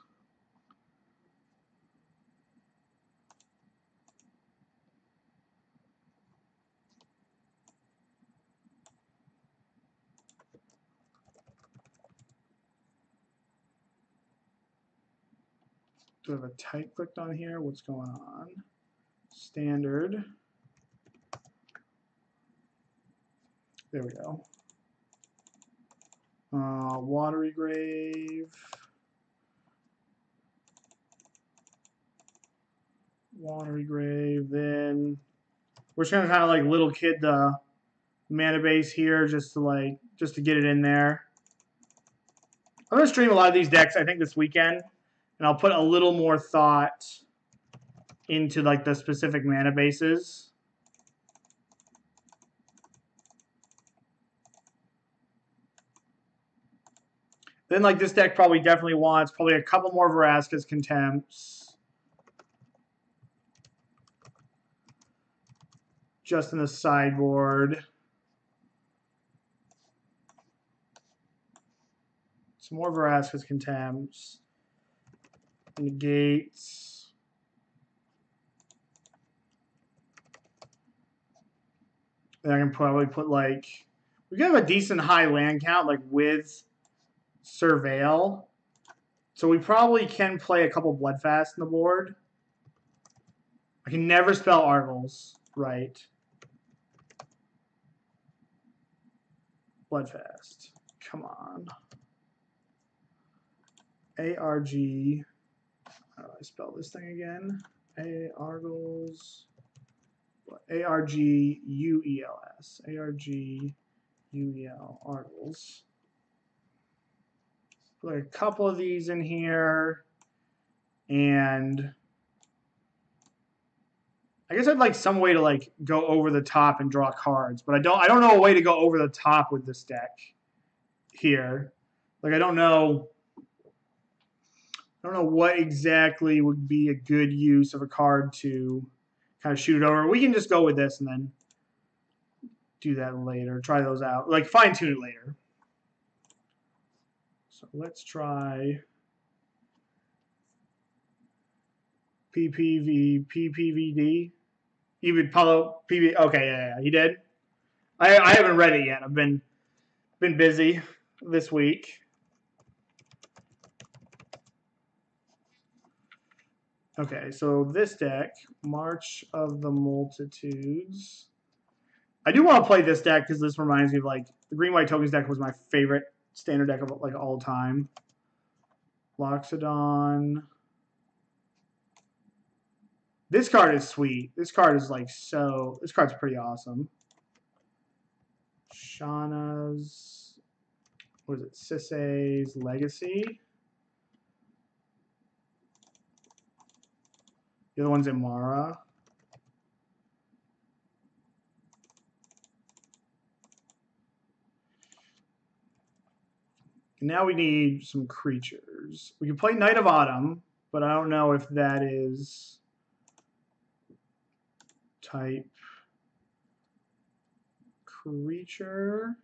Do I have a type clicked on here? What's going on? Standard. There we go. Uh, watery grave. Watery grave. Then we're just gonna kind of like little kid the mana base here just to like just to get it in there. I'm gonna stream a lot of these decks I think this weekend and I'll put a little more thought into like the specific mana bases. Then like this deck probably definitely wants probably a couple more Vraska's Contempts. Just in the sideboard. Some more Vraska's Contempts negates then I can probably put like we can have a decent high land count like with surveil. So we probably can play a couple bloodfast in the board. I can never spell Arguel's right. Bloodfast. Come on. ARG how do I spell this thing again? A Arguel's. A R G U E L S. A R G U E L. Arguel's. Put a couple of these in here. And I guess I'd like some way to like go over the top and draw cards, but I don't I don't know a way to go over the top with this deck here. Like I don't know I don't know what exactly would be a good use of a card to kind of shoot it over. We can just go with this and then do that later. Try those out. Like fine tune it later. So let's try PPV PPVD. Even Paulo PV. Okay, yeah, yeah, he did. I I haven't read it yet. I've been been busy this week. Okay, so this deck, March of the Multitudes. I do want to play this deck because this reminds me of like the green white tokens deck was my favorite standard deck of like all time. Loxodon. This card is sweet. This card is like so. This card's pretty awesome. Shanna's. What is it? Sisay's Legacy. The other one's Emmara. And now we need some creatures. We can play Knight of Autumn, but I don't know if that is type creature.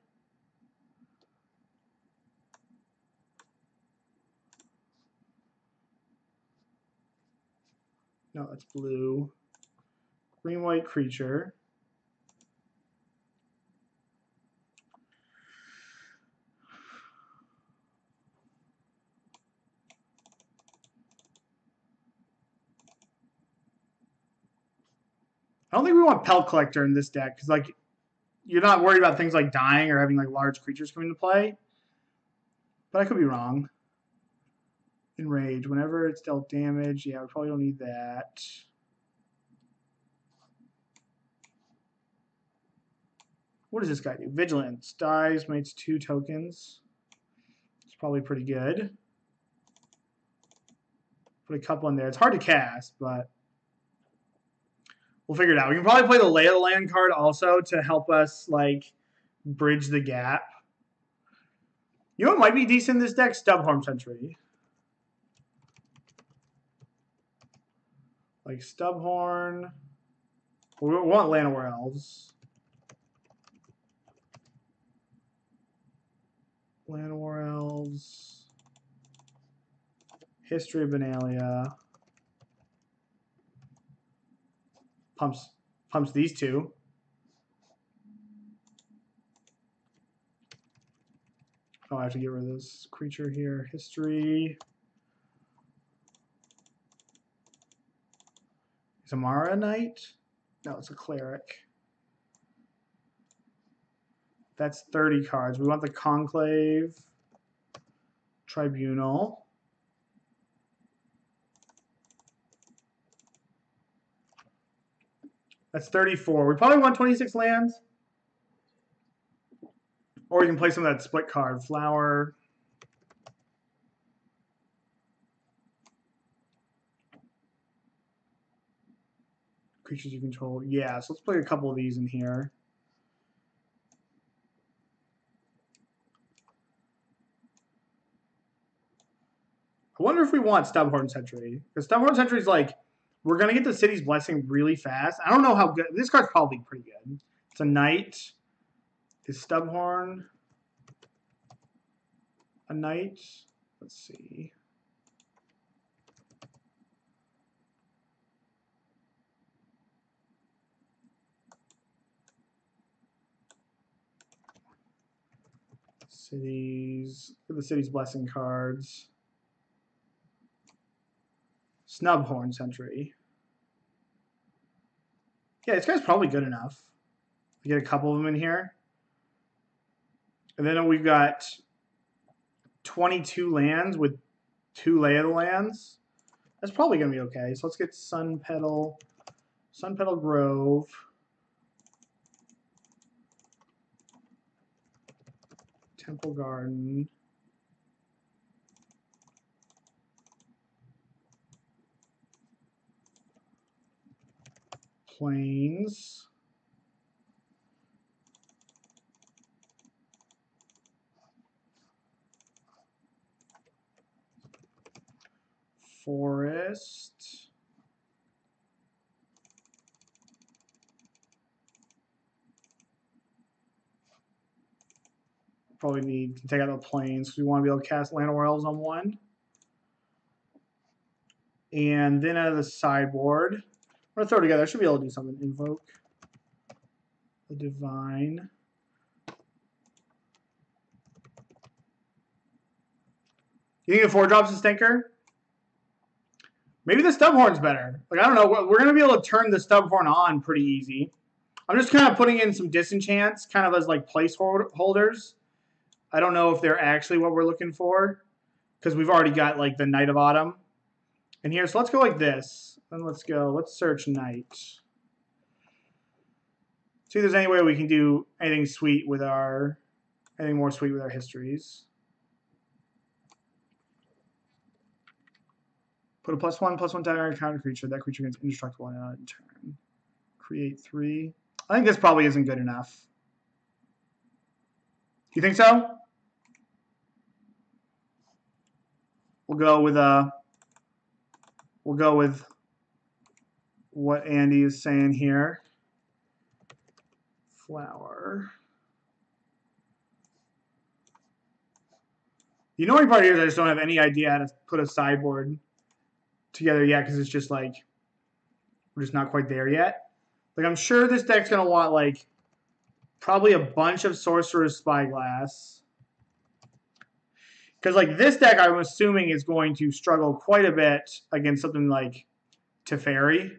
No, that's blue. Green white creature. I don't think we want Pelt Collector in this deck because like you're not worried about things like dying or having like large creatures come into play. But I could be wrong. Enrage. Whenever it's dealt damage, yeah, we probably don't need that. What does this guy do? Vigilance. Dies, makes two tokens. It's probably pretty good. Put a couple in there. It's hard to cast, but we'll figure it out. We can probably play the Lay of the Land card also to help us like bridge the gap. You know what might be decent in this deck? Snubhorn Sentry. Like Snubhorn. We want Llanowar Elves. Llanowar Elves. History of Benalia. pumps pumps these two. Oh, I have to get rid of this creature here. History. Is Emmara a knight? No, it's a cleric. That's 30 cards. We want the Conclave, Tribunal. That's 34. We probably want 26 lands. Or you can play some of that split card. Flower. Creatures you control. Yeah, so let's play a couple of these in here. I wonder if we want Snubhorn Sentry. Because Snubhorn Sentry is like we're going to get the city's blessing really fast. I don't know how good. This card's probably pretty good. It's a knight. Is Snubhorn a knight? Let's see. Cities. The city's blessing cards. Snubhorn Sentry. Yeah, this guy's probably good enough. I get a couple of them in here. And then we've got 22 lands with two Lay of the Lands. That's probably going to be okay. So let's get Sunpetal, Sun Petal Grove. Temple Garden. plains. Forest. Probably need to take out the plains. because we want to be able to cast Llanowar Elves on one. And then out of the sideboard, I'm gonna throw together. I should be able to do something. Invoke the divine. You think a four drops a stinker? Maybe the Snubhorn's better. Like, I don't know. We're going to be able to turn the Snubhorn on pretty easy. I'm just kind of putting in some disenchants kind of as like placeholders. I don't know if they're actually what we're looking for because we've already got like the Knight of Autumn in here. So let's go like this. And let's go, let's search Knight. See if there's any way we can do anything sweet with our, anything more sweet with our histories. Put a plus one, plus one dagger counter creature. That creature gets indestructible on a turn. Create three. I think this probably isn't good enough. You think so? We'll go with uh we'll go with what Andy is saying here. Flower. The annoying part here is I just don't have any idea how to put a sideboard together yet because it's just like we're just not quite there yet. Like I'm sure this deck's gonna want like probably a bunch of Sorcerous Spyglass. Because like this deck, I'm assuming is going to struggle quite a bit against something like Teferi.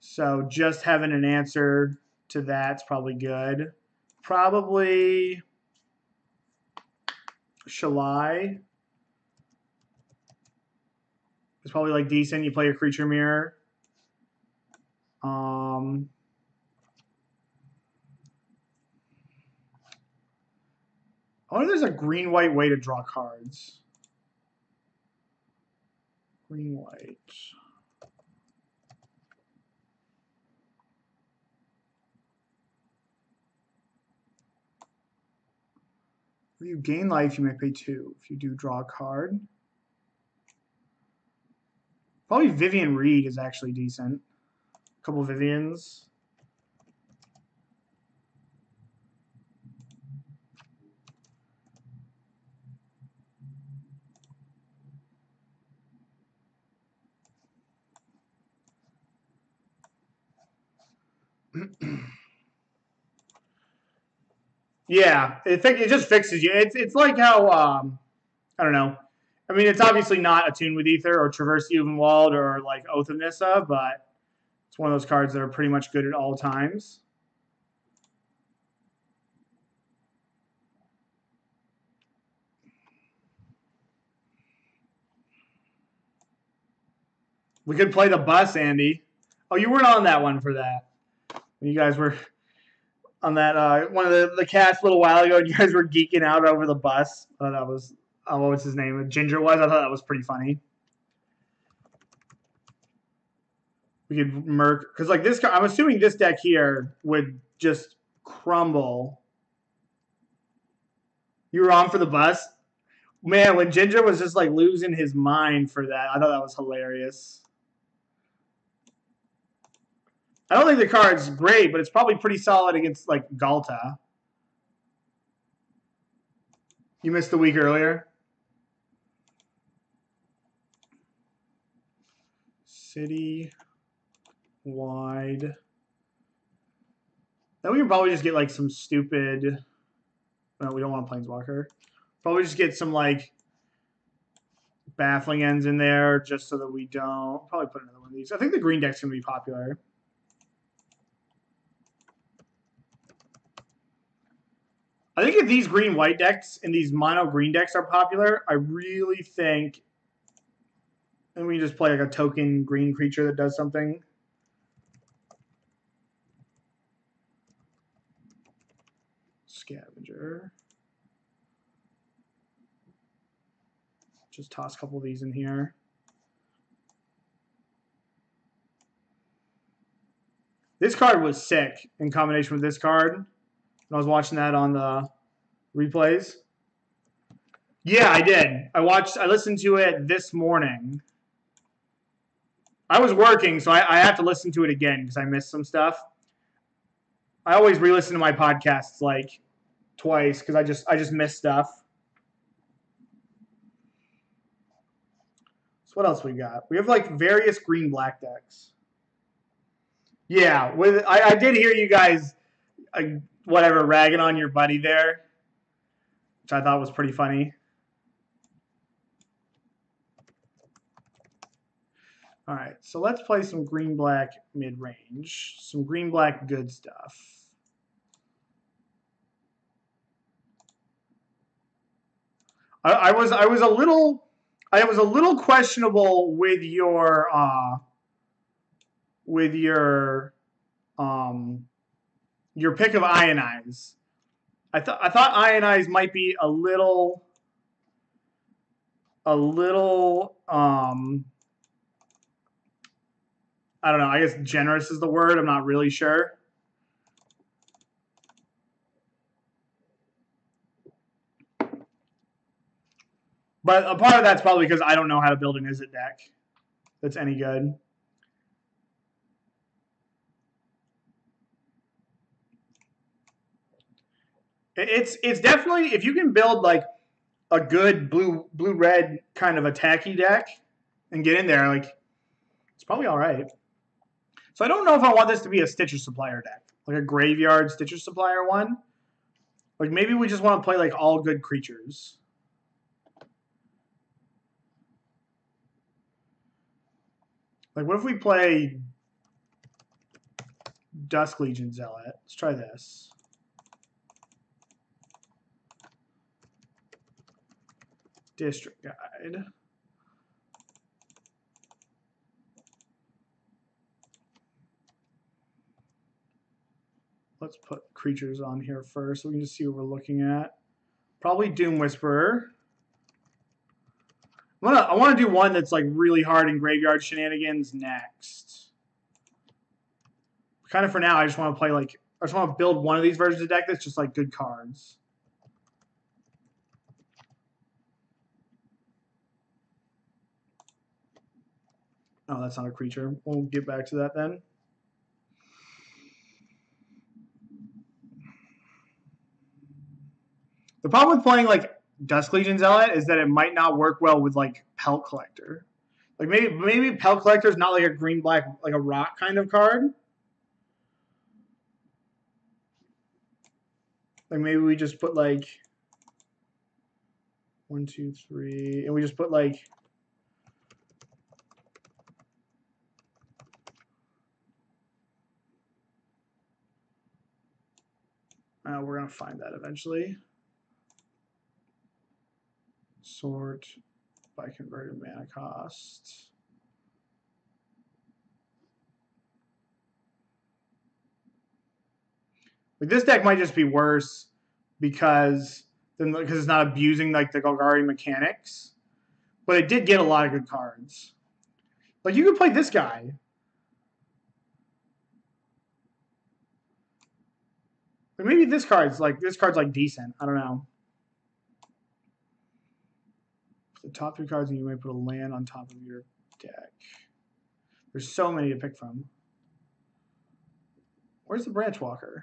So just having an answer to that's probably good. Probably Shalai is probably like decent. You play your creature mirror. Um, I wonder if there's a green-white way to draw cards. Green-white. If you gain life, you may pay two. If you do draw a card. Probably Vivien Reid is actually decent A couple Viviens. Yeah, it, it just fixes you. It's, it's like how, um, I don't know. I mean, it's obviously not Attune with Aether or Traverse the Ulvenwald or like Oath of Nissa, but it's one of those cards that are pretty much good at all times. We could play the bus, Andy. Oh, you weren't on that one for that. You guys were on that uh, one of the, the cats a little while ago, and you guys were geeking out over the bus. Oh, that was oh, what was his name? Ginger was. I thought that was pretty funny. we could merc because like this. I'm assuming this deck here would just crumble. You were on for the bus, man. When Ginger was just like losing his mind for that, I thought that was hilarious. I don't think the card's great, but it's probably pretty solid against like Ghalta. You missed the week earlier. City wide. Then we can probably just get like some stupid. No, we don't want a planeswalker. Probably just get some like Baffling Ends in there just so that we don't. Probably put another one of these. I think the green deck's gonna be popular. I think if these green white decks and these mono green decks are popular, I really think. And we just play like a token green creature that does something. scavenger. Just toss a couple of these in here. This card was sick in combination with this card. I was watching that on the replays. Yeah, I did. I watched. I listened to it this morning. I was working, so I, I have to listen to it again because I missed some stuff. I always re-listen to my podcasts like twice because I just I just missed stuff. So what else we got? We have like various green black decks. Yeah, with I, I did hear you guys, uh, whatever ragging on your buddy there, which I thought was pretty funny. All right, so let's play some green black mid range, some green black good stuff. I, I was I was a little I was a little questionable with your uh, with your um, your pick of ionize. I thought I thought ionize might be a little a little um, I don't know. I guess generous is the word. I'm not really sure. But a part of that's probably because I don't know how to build an Izzet deck that's any good. It's it's definitely if you can build like a good blue blue red kind of attacky deck and get in there, like it's probably all right. So I don't know if I want this to be a Stitcher Supplier deck, like a graveyard Stitcher Supplier one. Like maybe we just want to play like all good creatures. Like what if we play Dusk Legion Zealot? Let's try this. District Guide. Let's put creatures on here first so we can just see what we're looking at. Probably Doom Whisperer. I want to do one that's like really hard in graveyard shenanigans next. Kind of for now, I just want to play like I just want to build one of these versions of deck that's just like good cards. Oh, that's not a creature. We'll get back to that then. The problem with playing like Dusk Legion Zealot is that it might not work well with like Pelt Collector. Like maybe maybe Pelt Collector is not like a green black like a rock kind of card. Like maybe we just put like one, two, three, and we just put like Uh, we're going to find that eventually. Sort by converted mana cost. Like this deck might just be worse because then because it's not abusing like the Golgari mechanics, but it did get a lot of good cards. Like you could play this guy. But maybe this card's like this card's like decent. I don't know. The top three cards, and you may put a land on top of your deck. There's so many to pick from. Where's the Branchwalker?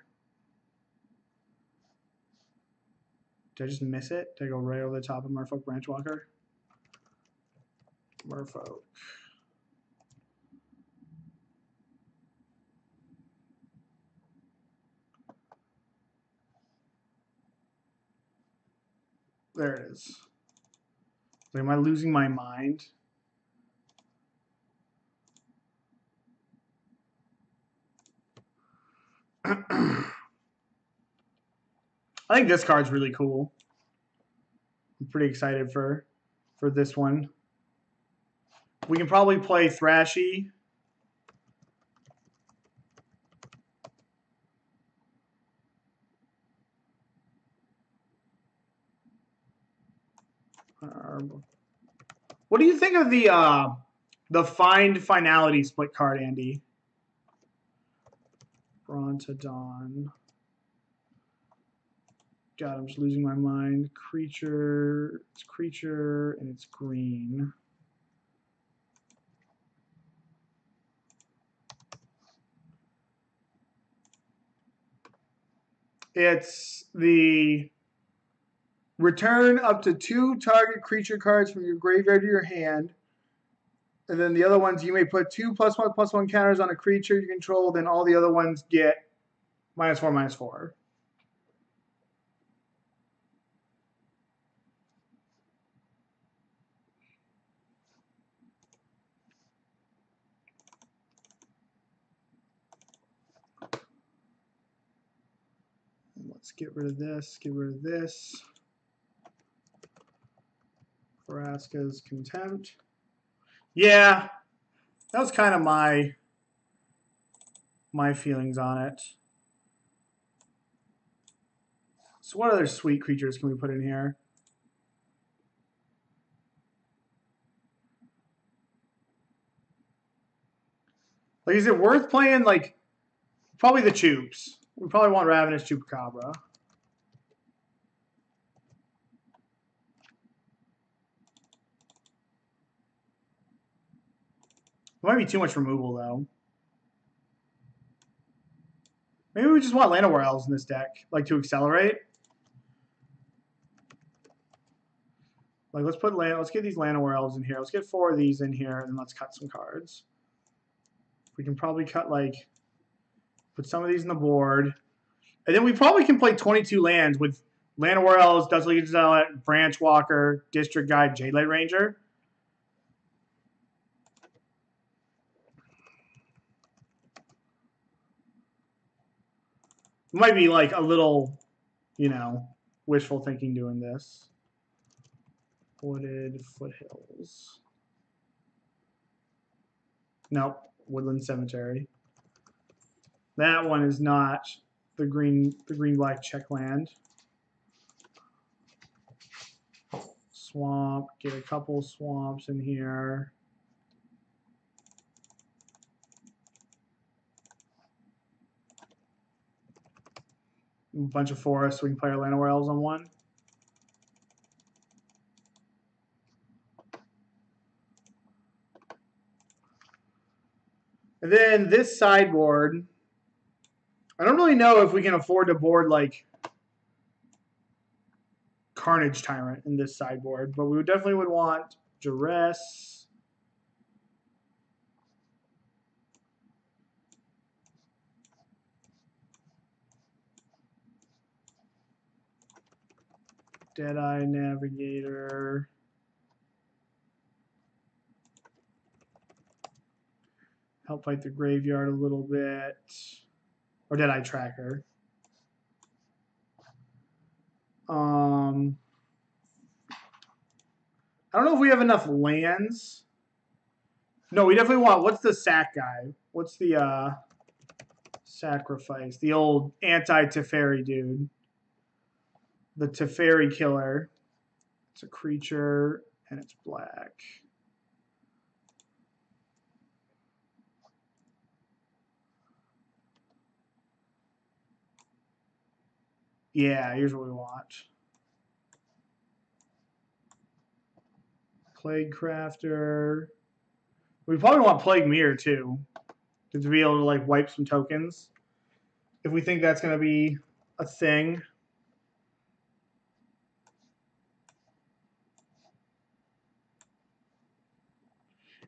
Did I just miss it? Did I go right over the top of Merfolk Branchwalker? Merfolk. There it is. Am I losing my mind? (clears throat) I think this card's really cool. I'm pretty excited for for this one. We can probably play Thrashy. What do you think of the uh, the find finality split card, Andy? Brontodon. God, I'm just losing my mind. Creature, it's creature, and it's green. It's the Return up to two target creature cards from your graveyard to your hand. And then the other ones, you may put two plus one plus one counters on a creature you control, then all the other ones get minus four, minus four. Let's get rid of this, get rid of this. Vraska's Contempt. Yeah, that was kind of my my feelings on it. So what other sweet creatures can we put in here? Like, is it worth playing, like, probably the Choops. We probably want Ravenous Chupacabra. Might be too much removal, though. Maybe we just want Llanowar Elves in this deck, like to accelerate. Like let's put land. Let's get these Llanowar Elves in here. Let's get four of these in here, and then let's cut some cards. We can probably cut like put some of these in the board, and then we probably can play 22 lands with Llanowar Elves, Dusk Legion Zealot, Branchwalker, District Guide, Jadelight Ranger. Might be like a little, you know, wishful thinking doing this. Wooded foothills. Nope, Woodland Cemetery. That one is not the green the green black check land. Swamp, get a couple swamps in here. Bunch of forests, we can play our Llanowar Elves on one. And then this sideboard, I don't really know if we can afford to board like Carnage Tyrant in this sideboard, but we definitely would want Duress. Deadeye Navigator. help fight the graveyard a little bit. Or Deadeye Tracker? Um, I don't know if we have enough lands. No, we definitely want. What's the sack guy? What's the uh, sacrifice? The old anti Teferi dude. The Teferi killer. It's a creature and it's black. Yeah, here's what we want. Plaguecrafter. We probably want Plague Mare too. To be able to like wipe some tokens. If we think that's going to be a thing.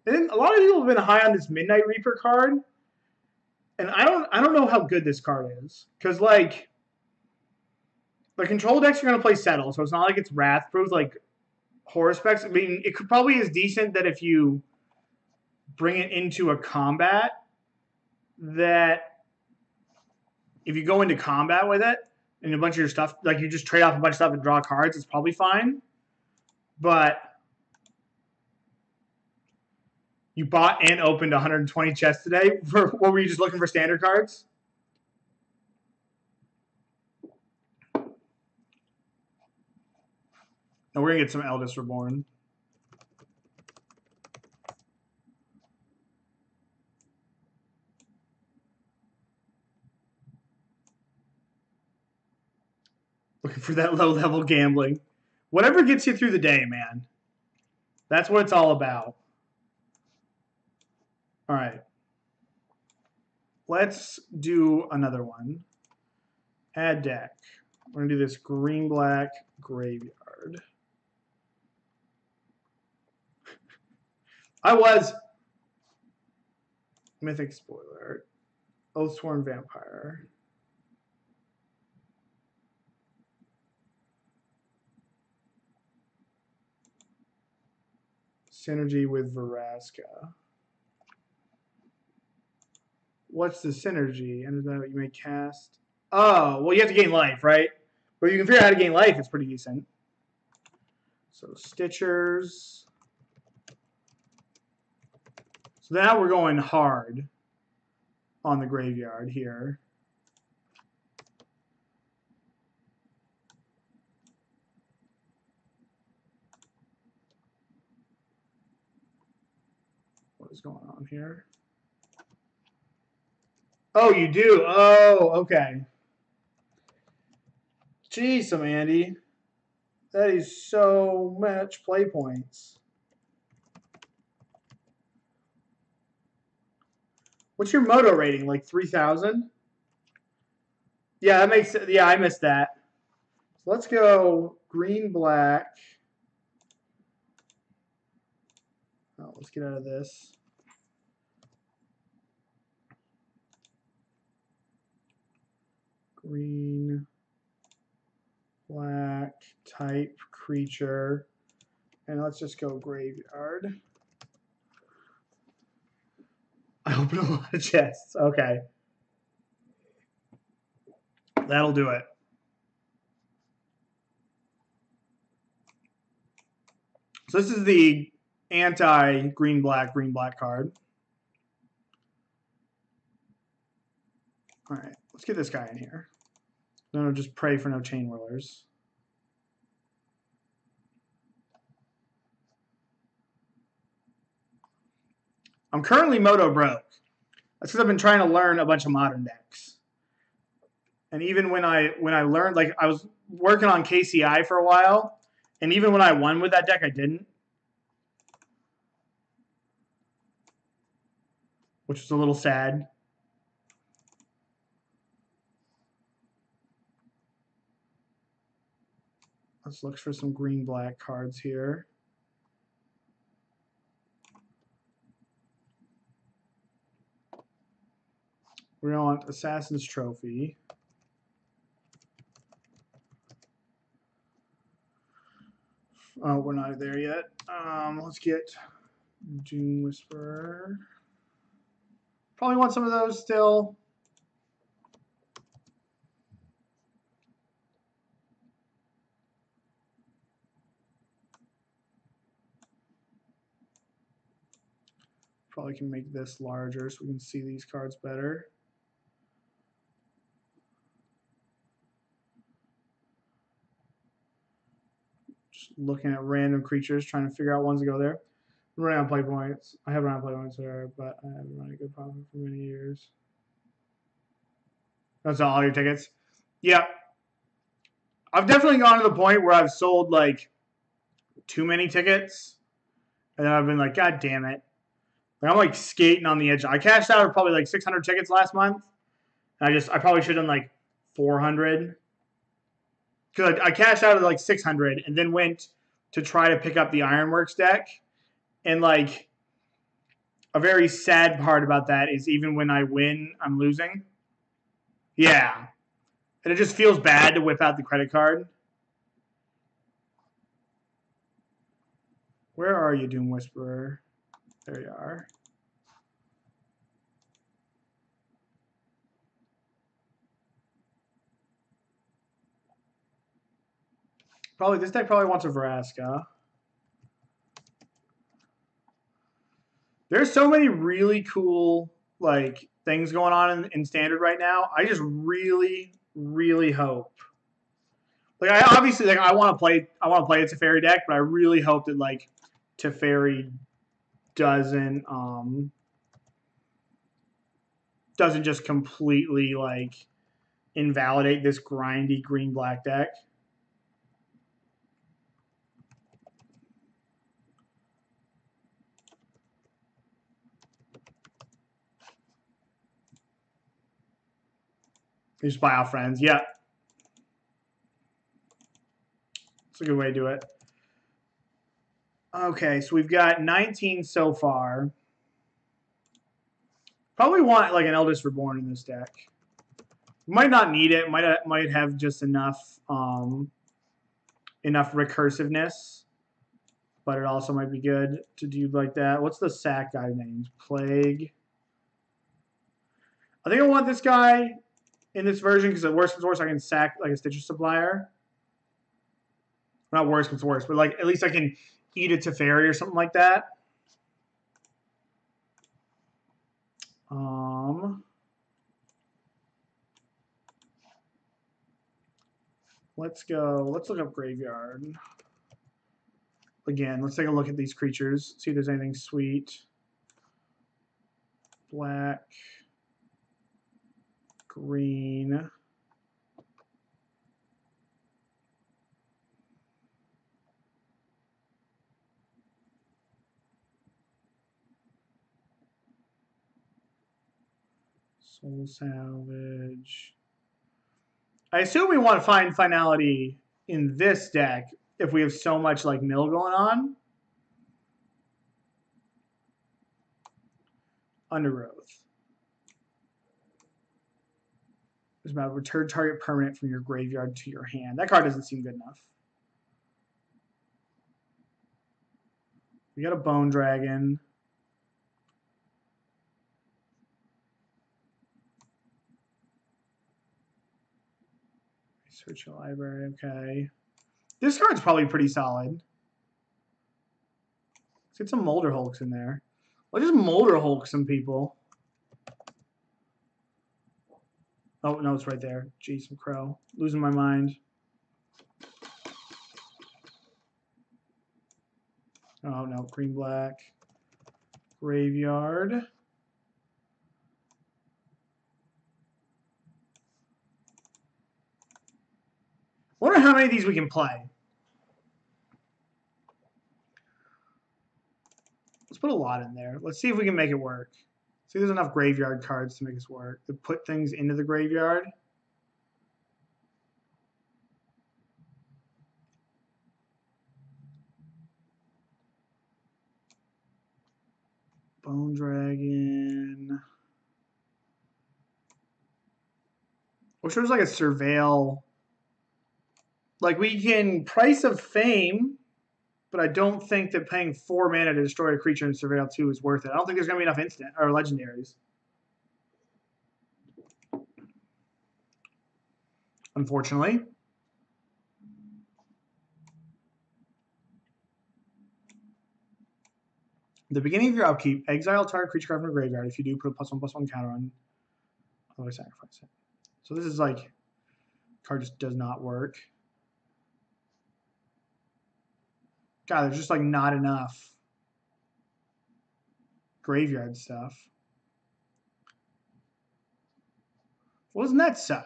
And then a lot of people have been high on this Midnight Reaper card. And I don't I don't know how good this card is. Because like the control decks are going to play settle, so it's not like it's wrath proof like horror specs. I mean, it could probably is decent that if you bring it into a combat, that if you go into combat with it and a bunch of your stuff, like you just trade off a bunch of stuff and draw cards, it's probably fine. But you bought and opened 120 chests today. (laughs) For, what were you just looking for standard cards? And we're to get some Eldest Reborn. Looking for that (laughs) low level gambling. Whatever gets you through the day, man. That's what it's all about. All right. Let's do another one. Add deck. We're going to do this green black graveyard. (laughs) I was Mythic spoiler. Oathsworn Vampire. Synergy with Vraska. What's the synergy? And that you may cast. Oh, well, you have to gain life, right? But you can figure out how to gain life. It's pretty decent. So Stitchers. So now we're going hard on the graveyard here. What is going on here? Oh, you do? Oh, okay. Jeez, Andy. That is so much play points. What's your moto rating? Like 3,000? Yeah, that makes it. Yeah, I missed that. So let's go green, black. Oh, let's get out of this. Green, black, type, creature. And let's just go graveyard. I (laughs) open a lot of chests. Okay. That'll do it. So this is the anti green black green black card. All right, let's get this guy in here. No, just pray for no Chainwhirlers. I'm currently Moto broke. That's because I've been trying to learn a bunch of modern decks. And even when I when I learned, like I was working on KCI for a while, and even when I won with that deck, I didn't. Which was a little sad. Let's look for some green-black cards here. To want Assassin's Trophy. Oh, we're not there yet. Um, let's get Doom Whisperer. Probably want some of those still. Probably can make this larger so we can see these cards better. Just looking at random creatures, trying to figure out ones to go there. I'm running out play points. I have run out play points there, but I haven't run a good profit for many years. That's all your tickets? Yeah. I've definitely gone to the point where I've sold like too many tickets. And then I've been like, God damn it. Like, I'm like skating on the edge. I cashed out probably like 600 tickets last month. I just, I probably should have done like 400 because I, I cashed out at like 600 and then went to try to pick up the Ironworks deck. And like a very sad part about that is even when I win, I'm losing. Yeah. And it just feels bad to whip out the credit card. Where are you, Doom Whisperer? There you are. Probably this deck probably wants a Vraska. There's so many really cool like things going on in, in standard right now. I just really, really hope. Like I obviously like I want to play I want to play a fairy deck, but I really hope that like Teferi doesn't um doesn't just completely like invalidate this grindy green black deck. Just buy out friends. Yeah. It's a good way to do it. Okay, so we've got 19 so far. Probably want like an Eldest Reborn in this deck. Might not need it. Might might have just enough um, enough recursiveness, but it also might be good to do like that. What's the sack guy named? Plague. I think I want this guy in this version because the worst comes worst, I can sack like a Stitcher Supplier. Not worst comes worst, but like at least I can eat a Teferi or something like that. Um, let's go. Let's look up Graveyard. Again, let's take a look at these creatures, see if there's anything sweet. Black, green. Soul Salvage. I assume we want to find finality in this deck if we have so much like mill going on. Undergrowth. There's about return target permanent from your graveyard to your hand. That card doesn't seem good enough. We got a Bone Dragon. Search your library, okay. This card's probably pretty solid. Let's get some Molderhulks in there. Let's just Molderhulk some people. Oh, no, it's right there. Some crow. Losing my mind. Oh, no, green, black. Graveyard. wonder how many of these we can play. Let's put a lot in there. Let's see if we can make it work. See, there's enough graveyard cards to make this work. To put things into the graveyard. Bone Dragon. Wish there was like a surveil like we can price of fame, but I don't think that paying four mana to destroy a creature in Surveil 2 is worth it. I don't think there's gonna be enough instant or legendaries. Unfortunately. the beginning of your upkeep, exile target creature card from the graveyard. If you do, put a plus one plus one counter on. Otherwise, sacrifice it. So this is like, card just does not work. God, there's just like not enough graveyard stuff. Well, doesn't that suck?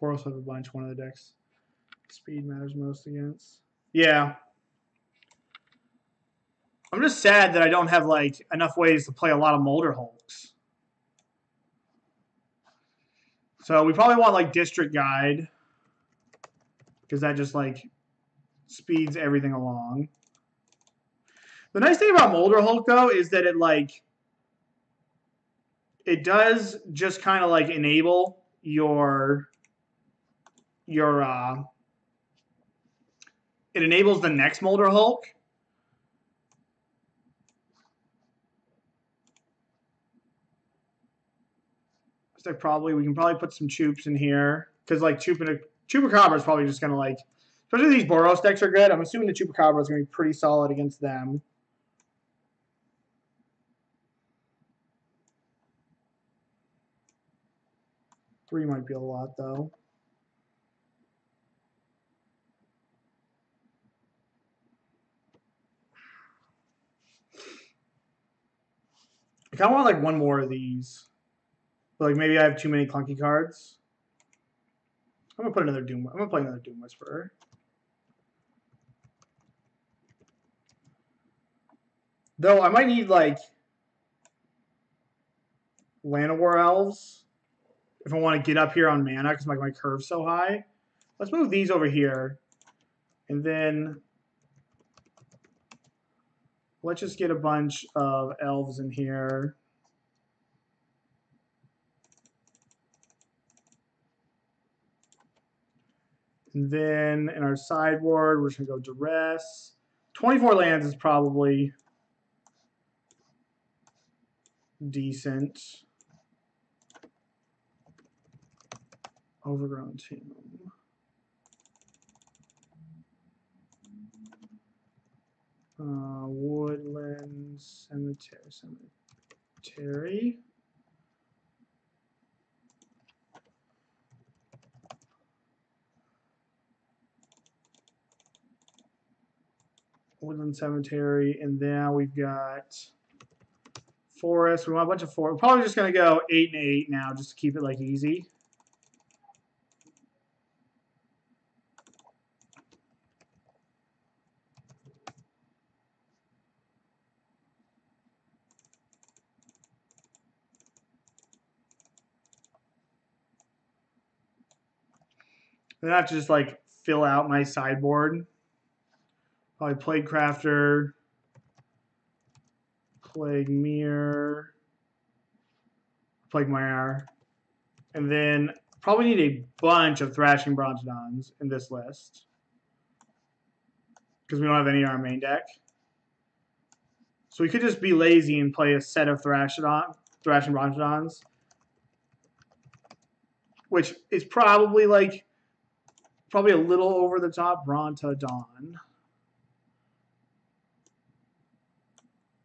Boros have a bunch, one of the decks. Speed matters most against. Yeah. I'm just sad that I don't have like enough ways to play a lot of Molderhulks. So we probably want like district guide because that just like speeds everything along. The nice thing about Molderhulk though is that it like it does just kind of like enable your your uh it enables the next Molderhulk So probably we can probably put some Choops in here because like Chupa Chupacabra is probably just gonna like, especially these Boros decks are good. I'm assuming the Chupacabra is gonna be pretty solid against them. Three might be a lot though. I kind of want like one more of these. But like maybe I have too many clunky cards. I'm gonna put another Doom. I'm gonna play another Doom Whisperer. Though I might need like Llanowar Elves if I want to get up here on mana because like my curve's so high. Let's move these over here, and then let's just get a bunch of elves in here. And then in our sideboard, we're just going to go Duress. 24 lands is probably decent. Overgrown tomb. Uh, woodland cemetery cemetery. Woodland Cemetery, and then we've got Forest. We want a bunch of forest. We're probably just gonna go eight and eight now, just to keep it like easy. And not just like fill out my sideboard. Probably Plaguecrafter, Plague Mirror, Plague Mire, and then probably need a bunch of Thrashing Brontodons in this list. Because we don't have any in our main deck. So we could just be lazy and play a set of Thrashodon, Thrashing Brontodons, which is probably like probably a little over the top Brontodon.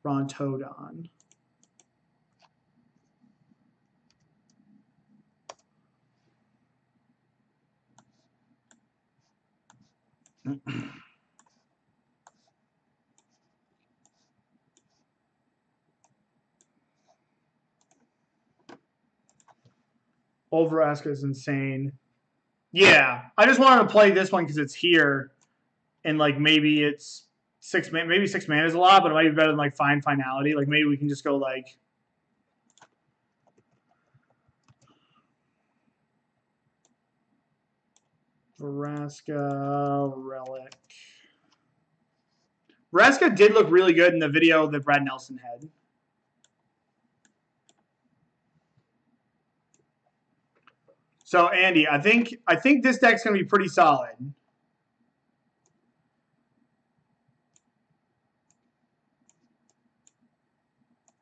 Brontodon. Olveraska (clears throat) is insane. Yeah, I just wanted to play this one because it's here, and like maybe it's six man, maybe six mana is a lot, but it might be better than like fine finality. Like maybe we can just go like. Vraska Relic. Vraska did look really good in the video that Brad Nelson had. So Andy, I think I think this deck's gonna be pretty solid.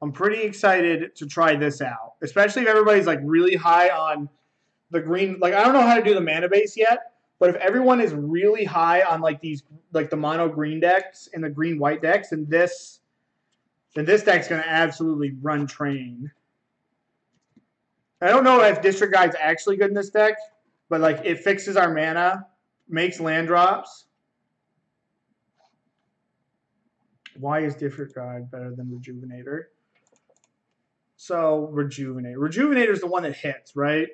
I'm pretty excited to try this out, especially if everybody's like really high on the green. Like I don't know how to do the mana base yet, but if everyone is really high on like these like the mono green decks and the green white decks, then this then this deck's gonna absolutely run train. I don't know if District Guide's actually good in this deck, but like it fixes our mana, makes land drops. Why is District Guide better than Rejuvenator? So Rejuvenate. Rejuvenator is the one that hits, right?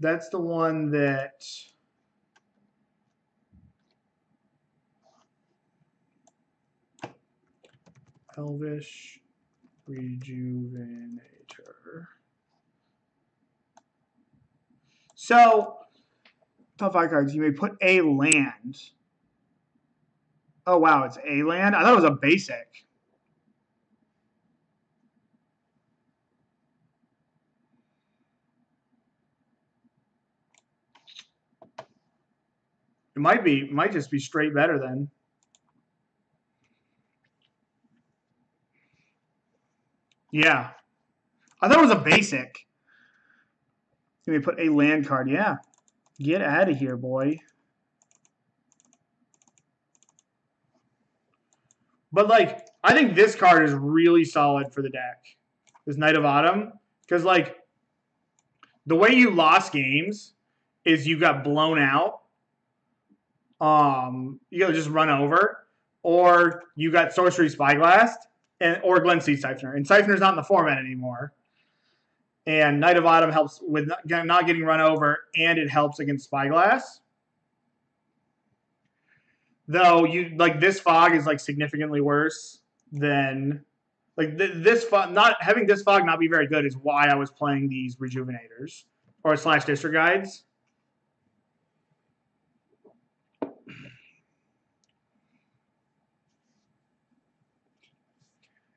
That's the one that Elvish Rejuvenator. So, top five cards, you may put a land. Oh, wow, it's a land? I thought it was a basic. It might be, might just be straight better then. Yeah. I thought it was a basic. Let me put a land card. Yeah. Get out of here, boy. But, like, I think this card is really solid for the deck. This Knight of Autumn. Because, like, the way you lost games is you got blown out. Um, you just run over. Or you got Sorcerous Spyglass and or Glint-Sleeve Siphoner. And Siphoner's not in the format anymore and Knight of Autumn helps with not getting run over, and it helps against Spyglass. Though you like this fog is like significantly worse than like th this fog. Not having this fog not be very good is why I was playing these rejuvenators or slash district guides.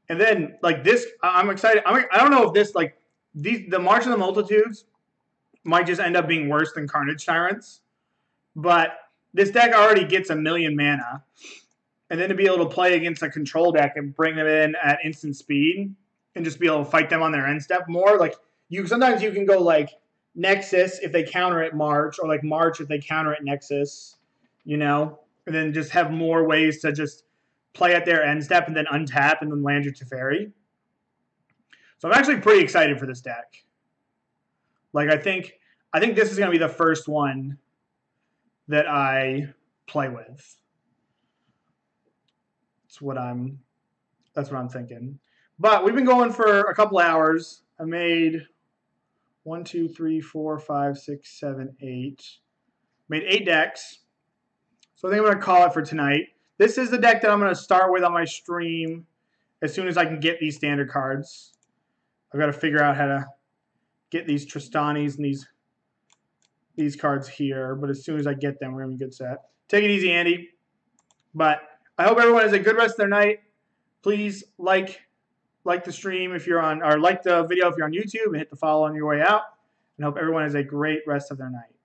And then like this, I'm excited. I'm, I don't know if this like these the March of the Multitudes might just end up being worse than Carnage Tyrants. But this deck already gets a million mana. And then to be able to play against a control deck and bring them in at instant speed and just be able to fight them on their end step more. Like you sometimes you can go like Nexus if they counter it March, or like March if they counter it Nexus, you know, and then just have more ways to just play at their end step and then untap and then land your Teferi. So I'm actually pretty excited for this deck. Like I think I think this is gonna be the first one that I play with. That's what I'm that's what I'm thinking. But we've been going for a couple hours. I made one, two, three, four, five, six, seven, eight. Made eight decks. So I think I'm going to call it for tonight. This is the deck that I'm going to start with on my stream as soon as I can get these standard cards. I've got to figure out how to get these Trostanis and these these cards here. But as soon as I get them, we're going to be good set. Take it easy, Andy. But I hope everyone has a good rest of their night. Please like, like the stream if you're on, or like the video if you're on YouTube, and hit the follow on your way out. And hope everyone has a great rest of their night.